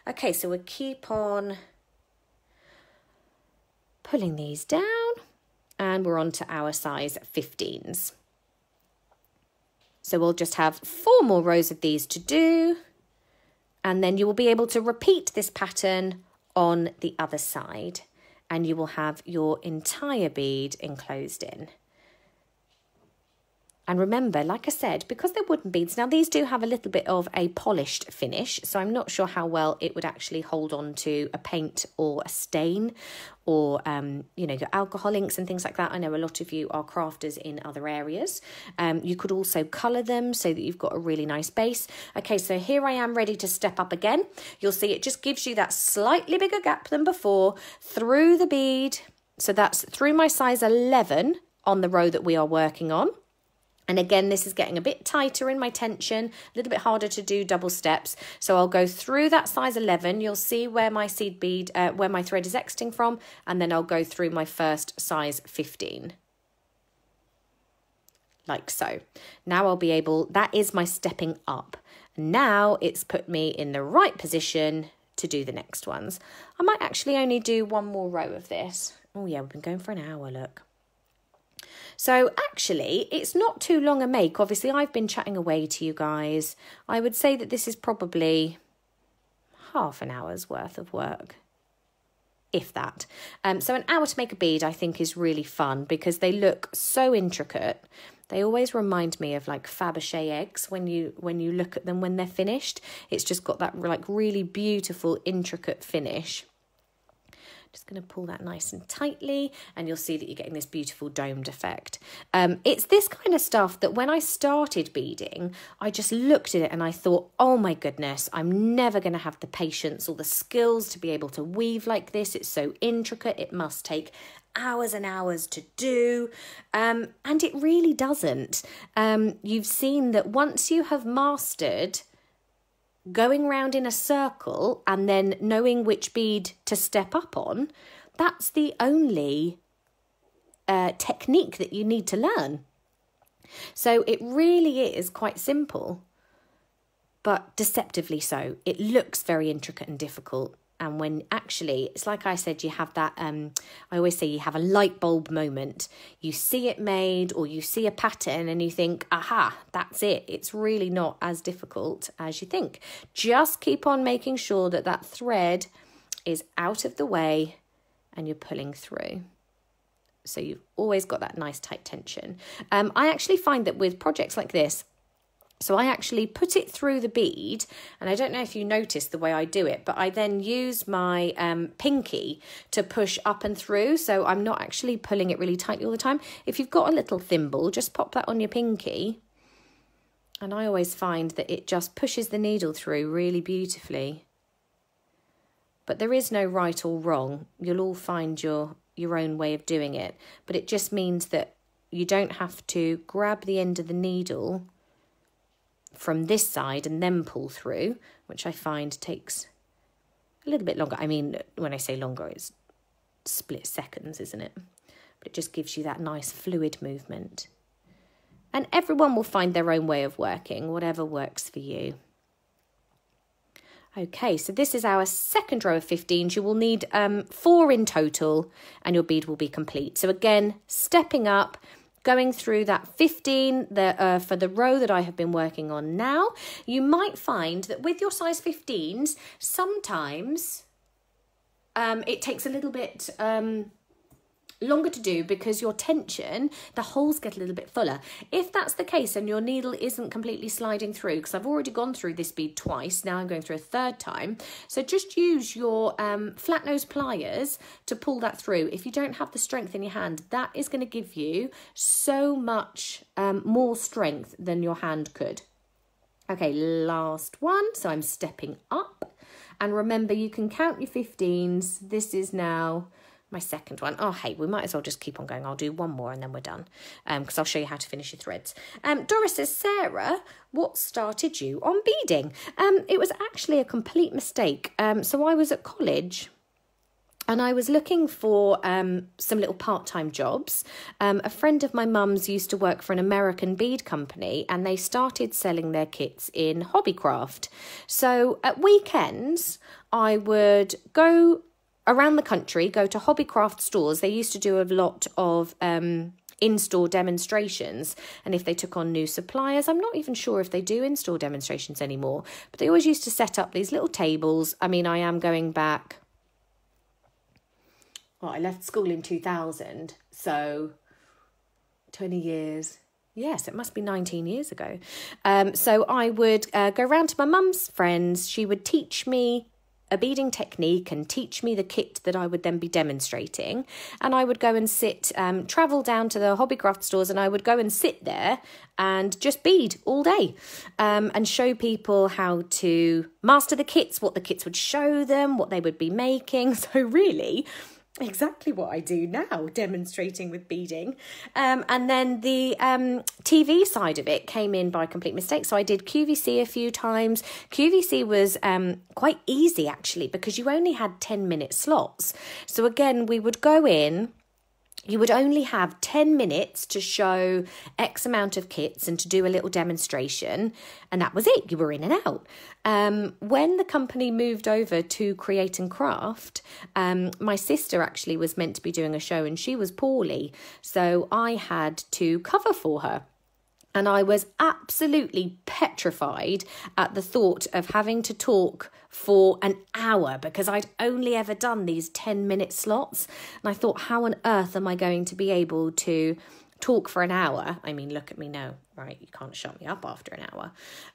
Okay, so we'll keep on pulling these down and we're on to our size 15s. So we'll just have four more rows of these to do. And then you will be able to repeat this pattern on the other side and you will have your entire bead enclosed in. And remember, like I said, because they're wooden beads, now these do have a little bit of a polished finish, so I'm not sure how well it would actually hold on to a paint or a stain or, um, you know, your alcohol inks and things like that. I know a lot of you are crafters in other areas. Um, you could also colour them so that you've got a really nice base. Okay, so here I am ready to step up again. You'll see it just gives you that slightly bigger gap than before through the bead. So that's through my size 11 on the row that we are working on. And again, this is getting a bit tighter in my tension, a little bit harder to do double steps. So I'll go through that size 11. You'll see where my seed bead, uh, where my thread is exiting from, and then I'll go through my first size 15. Like so. Now I'll be able, that is my stepping up. Now it's put me in the right position to do the next ones. I might actually only do one more row of this. Oh yeah, we've been going for an hour, look. So actually, it's not too long a make. Obviously, I've been chatting away to you guys. I would say that this is probably half an hour's worth of work if that. Um, so an hour to make a bead I think is really fun because they look so intricate. They always remind me of like Fabergé eggs when you when you look at them when they're finished. It's just got that like really beautiful intricate finish. Just going to pull that nice and tightly and you'll see that you're getting this beautiful domed effect. Um, it's this kind of stuff that when I started beading, I just looked at it and I thought, oh my goodness, I'm never going to have the patience or the skills to be able to weave like this. It's so intricate. It must take hours and hours to do. Um, and it really doesn't. Um, you've seen that once you have mastered going round in a circle and then knowing which bead to step up on, that's the only uh, technique that you need to learn. So it really is quite simple, but deceptively so. It looks very intricate and difficult and when actually it's like i said you have that um i always say you have a light bulb moment. You see it made or you see a pattern and you think aha that's it. It's really not as difficult as you think. Just keep on making sure that that thread is out of the way and you're pulling through. So you've always got that nice tight tension. Um, i actually find that with projects like this so I actually put it through the bead, and I don't know if you noticed the way I do it, but I then use my um, pinky to push up and through, so I'm not actually pulling it really tightly all the time. If you've got a little thimble, just pop that on your pinky, and I always find that it just pushes the needle through really beautifully. But there is no right or wrong. You'll all find your, your own way of doing it, but it just means that you don't have to grab the end of the needle from this side and then pull through, which I find takes a little bit longer. I mean, when I say longer, it's split seconds, isn't it? But it just gives you that nice fluid movement. And everyone will find their own way of working, whatever works for you. Okay, so this is our second row of 15s. You will need um, four in total and your bead will be complete. So again, stepping up, going through that 15 the, uh, for the row that I have been working on now, you might find that with your size 15s, sometimes um, it takes a little bit um, longer to do because your tension, the holes get a little bit fuller. If that's the case and your needle isn't completely sliding through, because I've already gone through this bead twice, now I'm going through a third time. So just use your um, flat nose pliers to pull that through. If you don't have the strength in your hand, that is going to give you so much um, more strength than your hand could. Okay, last one. So I'm stepping up. And remember, you can count your 15s. This is now my second one. Oh, hey, we might as well just keep on going. I'll do one more and then we're done because um, I'll show you how to finish your threads. Um, Doris says, Sarah, what started you on beading? Um, it was actually a complete mistake. Um, so I was at college and I was looking for um, some little part time jobs. Um, a friend of my mum's used to work for an American bead company and they started selling their kits in Hobbycraft. So at weekends, I would go around the country, go to Hobbycraft stores. They used to do a lot of. Um, in-store demonstrations and if they took on new suppliers i'm not even sure if they do in-store demonstrations anymore but they always used to set up these little tables i mean i am going back well, I left school in 2000, so 20 years. Yes, it must be 19 years ago. Um, so I would uh, go round to my mum's friends. She would teach me a beading technique and teach me the kit that I would then be demonstrating. And I would go and sit, um, travel down to the hobbycraft stores, and I would go and sit there and just bead all day um, and show people how to master the kits, what the kits would show them, what they would be making. (laughs) So, really, exactly what I do now, demonstrating with beading. Um, and then the um, TV side of it came in by complete mistake. So I did QVC a few times. QVC was um, quite easy actually because you only had 10 minute slots. So again, we would go in you would only have 10 minutes to show X amount of kits and to do a little demonstration, and that was it. You were in and out. Um, when the company moved over to Create and Craft, um, my sister actually was meant to be doing a show and she was poorly, so I had to cover for her. And I was absolutely petrified at the thought of having to talk for an hour because I'd only ever done these 10 minute slots. And I thought, how on earth am I going to be able to talk for an hour? I mean, look at me now, right? You can't shut me up after an hour.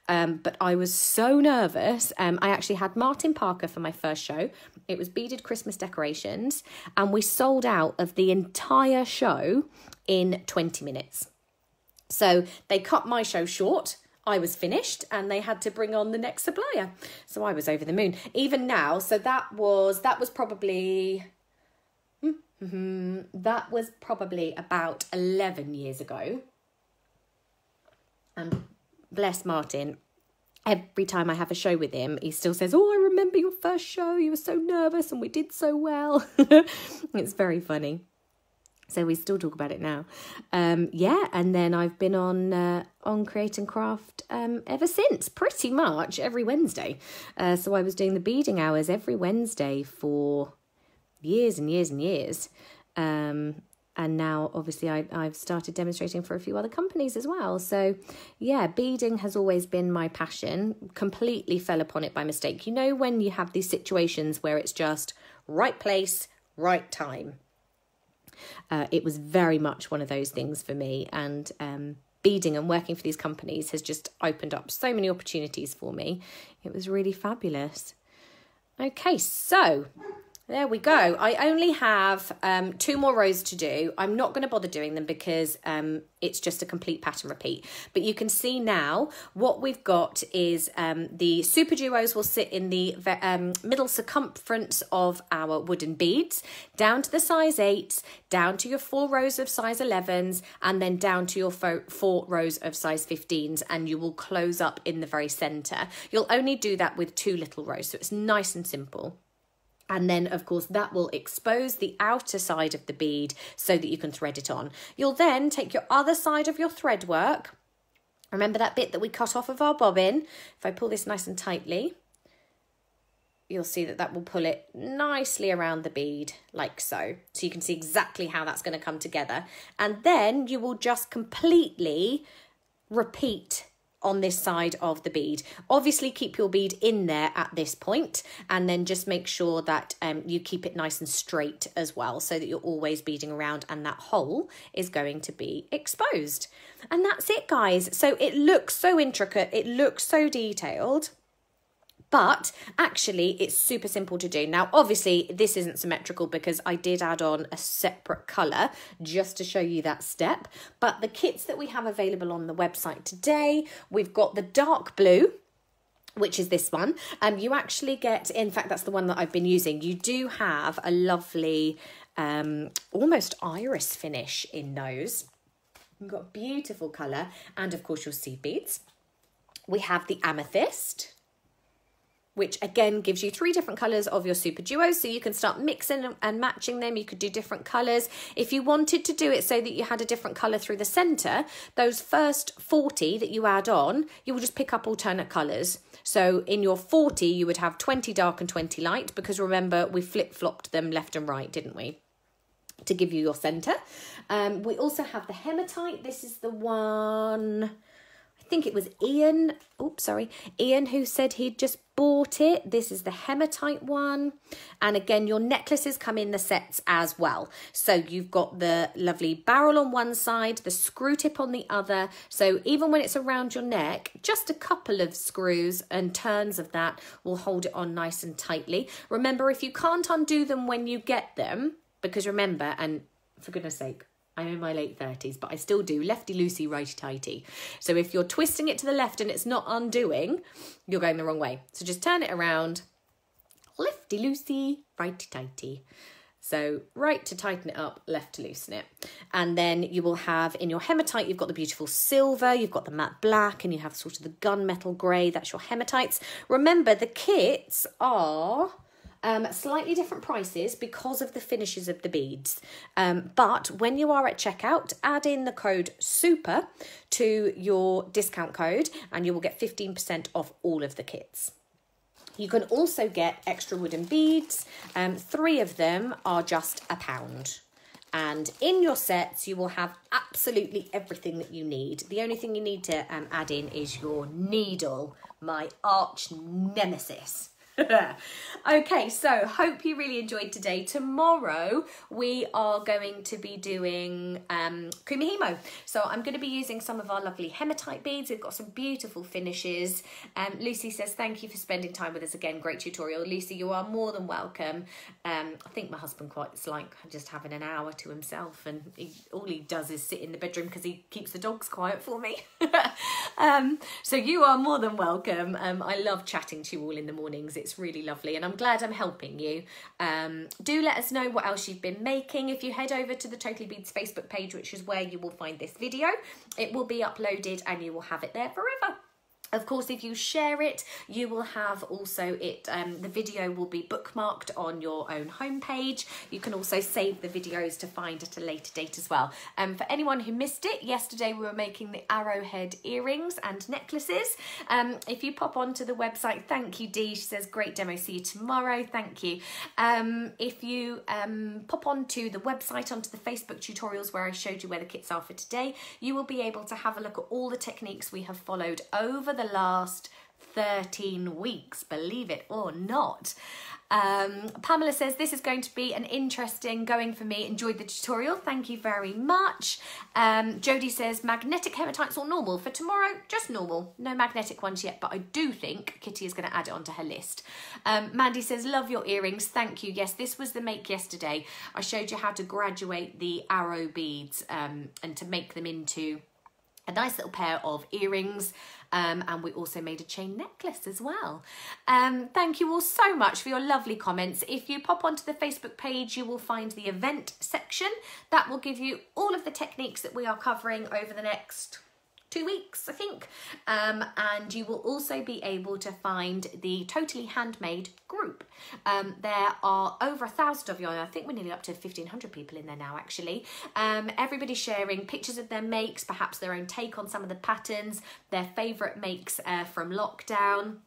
Um, but I was so nervous. Um, I actually had Martin Parker for my first show. It was beaded Christmas decorations, and we sold out of the entire show in 20 minutes. So they cut my show short. I was finished and they had to bring on the next supplier. So I was over the moon. Even now, so that was that was probably mm-hmm, that was probably about 11 years ago. And bless Martin, every time I have a show with him, he still says, Oh, I remember your first show. You were so nervous and we did so well. (laughs) it's very funny. So we still talk about it now. Um, yeah, and then I've been on uh, on Create and Craft um, ever since, pretty much every Wednesday. Uh, so I was doing the beading hours every Wednesday for years and years and years. Um, and now, obviously, I, I've started demonstrating for a few other companies as well. So, yeah, beading has always been my passion. Completely fell upon it by mistake. You know, when you have these situations where it's just right place, right time uh, it was very much one of those things for me. And um, beading and working for these companies has just opened up so many opportunities for me. It was really fabulous. Okay, so there we go. I only have um, two more rows to do. I'm not going to bother doing them because um, it's just a complete pattern repeat. But you can see now what we've got is um, the super duos will sit in the um, middle circumference of our wooden beads, down to the size 8s, down to your four rows of size 11s, and then down to your four, four rows of size 15s, and you will close up in the very centre. You'll only do that with two little rows, so it's nice and simple. And then, of course, that will expose the outer side of the bead so that you can thread it on. You'll then take your other side of your thread work. Remember that bit that we cut off of our bobbin? If I pull this nice and tightly, you'll see that that will pull it nicely around the bead like so. So you can see exactly how that's going to come together. And then you will just completely repeat on this side of the bead. Obviously keep your bead in there at this point and then just make sure that um, you keep it nice and straight as well so that you're always beading around and that hole is going to be exposed. And that's it guys. So it looks so intricate, it looks so detailed but actually it's super simple to do. Now, obviously this isn't symmetrical because I did add on a separate colour just to show you that step. But the kits that we have available on the website today, we've got the dark blue, which is this one. Um, you actually get, in fact, that's the one that I've been using. You do have a lovely, um, almost iris finish in those. You've got beautiful colour and of course your seed beads. We have the amethyst, which again gives you three different colours of your super duos. So you can start mixing and matching them. You could do different colours. If you wanted to do it so that you had a different colour through the centre, those first 40 that you add on, you will just pick up alternate colours. So in your 40, you would have 20 dark and 20 light because remember we flip-flopped them left and right, didn't we? To give you your centre. Um, we also have the hematite. This is the one think it was Ian, oops, sorry, Ian who said he'd just bought it. This is the hematite one. And again, your necklaces come in the sets as well. So you've got the lovely barrel on one side, the screw tip on the other. So even when it's around your neck, just a couple of screws and turns of that will hold it on nice and tightly. Remember, if you can't undo them when you get them, because remember, and for goodness sake, I'm in my late 30s, but I still do lefty loosey, righty tighty. So if you're twisting it to the left and it's not undoing, you're going the wrong way. So just turn it around, lefty loosey, righty tighty. So right to tighten it up, left to loosen it. And then you will have in your hematite, you've got the beautiful silver, you've got the matte black, and you have sort of the gunmetal grey. That's your hematites. Remember, the kits are um, slightly different prices because of the finishes of the beads. Um, but when you are at checkout, add in the code SUPER to your discount code and you will get 15% off all of the kits. You can also get extra wooden beads. Um, three of them are just a pound. And in your sets, you will have absolutely everything that you need. The only thing you need to um, add in is your needle, my arch nemesis. (laughs) okay, so hope you really enjoyed today. Tomorrow we are going to be doing um, Kumihimo. So I'm going to be using some of our lovely hematite beads. We've got some beautiful finishes. Um, Lucy says, thank you for spending time with us again. Great tutorial. Lucy, you are more than welcome. Um, I think my husband quite like just having an hour to himself and he, all he does is sit in the bedroom because he keeps the dogs quiet for me. (laughs) um, so you are more than welcome. Um, I love chatting to you all in the mornings. It's really lovely and I'm glad I'm helping you. Um, do let us know what else you've been making. If you head over to the Totally Beads Facebook page, which is where you will find this video, it will be uploaded and you will have it there forever. Of course, if you share it, you will have also it, um, the video will be bookmarked on your own homepage. You can also save the videos to find at a later date as well. Um, for anyone who missed it, yesterday we were making the arrowhead earrings and necklaces. Um, if you pop onto the website, thank you Dee, she says great demo, see you tomorrow, thank you. Um, if you um, pop onto the website, onto the Facebook tutorials where I showed you where the kits are for today, you will be able to have a look at all the techniques we have followed over the the last 13 weeks, believe it or not. Um, Pamela says, this is going to be an interesting going for me. Enjoyed the tutorial. Thank you very much. Um, Jody says, magnetic hematites or normal? For tomorrow, just normal. No magnetic ones yet, but I do think Kitty is going to add it onto her list. Um, Mandy says, love your earrings. Thank you. Yes, this was the make yesterday. I showed you how to graduate the arrow beads um, and to make them into a nice little pair of earrings um, and we also made a chain necklace as well. Um, thank you all so much for your lovely comments. If you pop onto the Facebook page, you will find the event section. That will give you all of the techniques that we are covering over the next two weeks, I think. Um, and you will also be able to find the Totally Handmade group. Um, there are over a thousand of you. I think we're nearly up to 1,500 people in there now, actually. Um, everybody sharing pictures of their makes, perhaps their own take on some of the patterns, their favourite makes uh, from lockdown.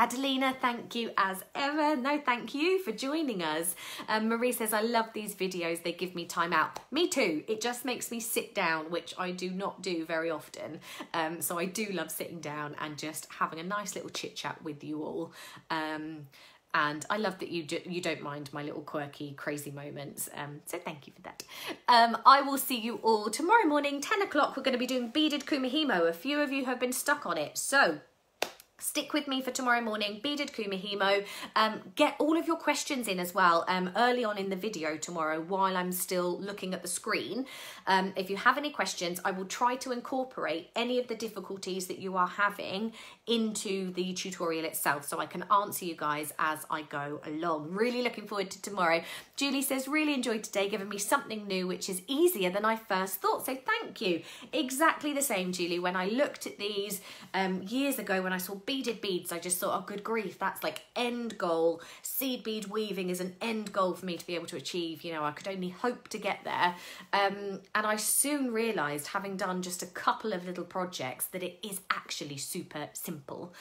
Adelina, thank you as ever. No, thank you for joining us. Um, Marie says, I love these videos. They give me time out. Me too. It just makes me sit down, which I do not do very often. Um, so I do love sitting down and just having a nice little chit chat with you all. Um, and I love that you do, you don't mind my little quirky, crazy moments. Um, so thank you for that. Um, I will see you all tomorrow morning, 10 o'clock. We're going to be doing beaded kumihimo. A few of you have been stuck on it. So stick with me for tomorrow morning. Beaded kumihimo. Um, get all of your questions in as well um, early on in the video tomorrow while i'm still looking at the screen. Um, if you have any questions i will try to incorporate any of the difficulties that you are having into the tutorial itself so i can answer you guys as i go along. Really looking forward to tomorrow. Julie says really enjoyed today giving me something new which is easier than i first thought. So thank you. Exactly the same julie. When i looked at these um, years ago when i saw beaded beads, I just thought, oh, good grief, that's like end goal. Seed bead weaving is an end goal for me to be able to achieve. You know, I could only hope to get there. Um, and I soon realised, having done just a couple of little projects, that it is actually super simple.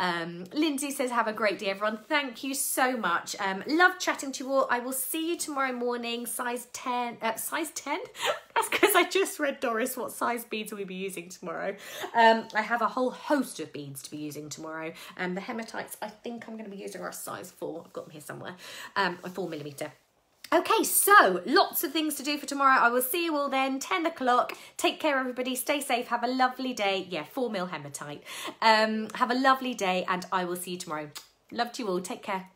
Um, Lindsay says, have a great day, everyone. Thank you so much. Um, love chatting to you all. I will see you tomorrow morning, size 10. Uh, size 10? (laughs) That's because I just read Doris, what size beads will we be using tomorrow? Um, I have a whole host of beads to be using tomorrow. Um, the hematites, I think I'm going to be using are a size 4. I've got them here somewhere. Um, a 4 millimetre. Okay, so lots of things to do for tomorrow. I will see you all then, 10 o'clock. Take care, everybody. Stay safe. Have a lovely day. Yeah, 4 mil hematite. Um, have a lovely day, and I will see you tomorrow. Love to you all. Take care.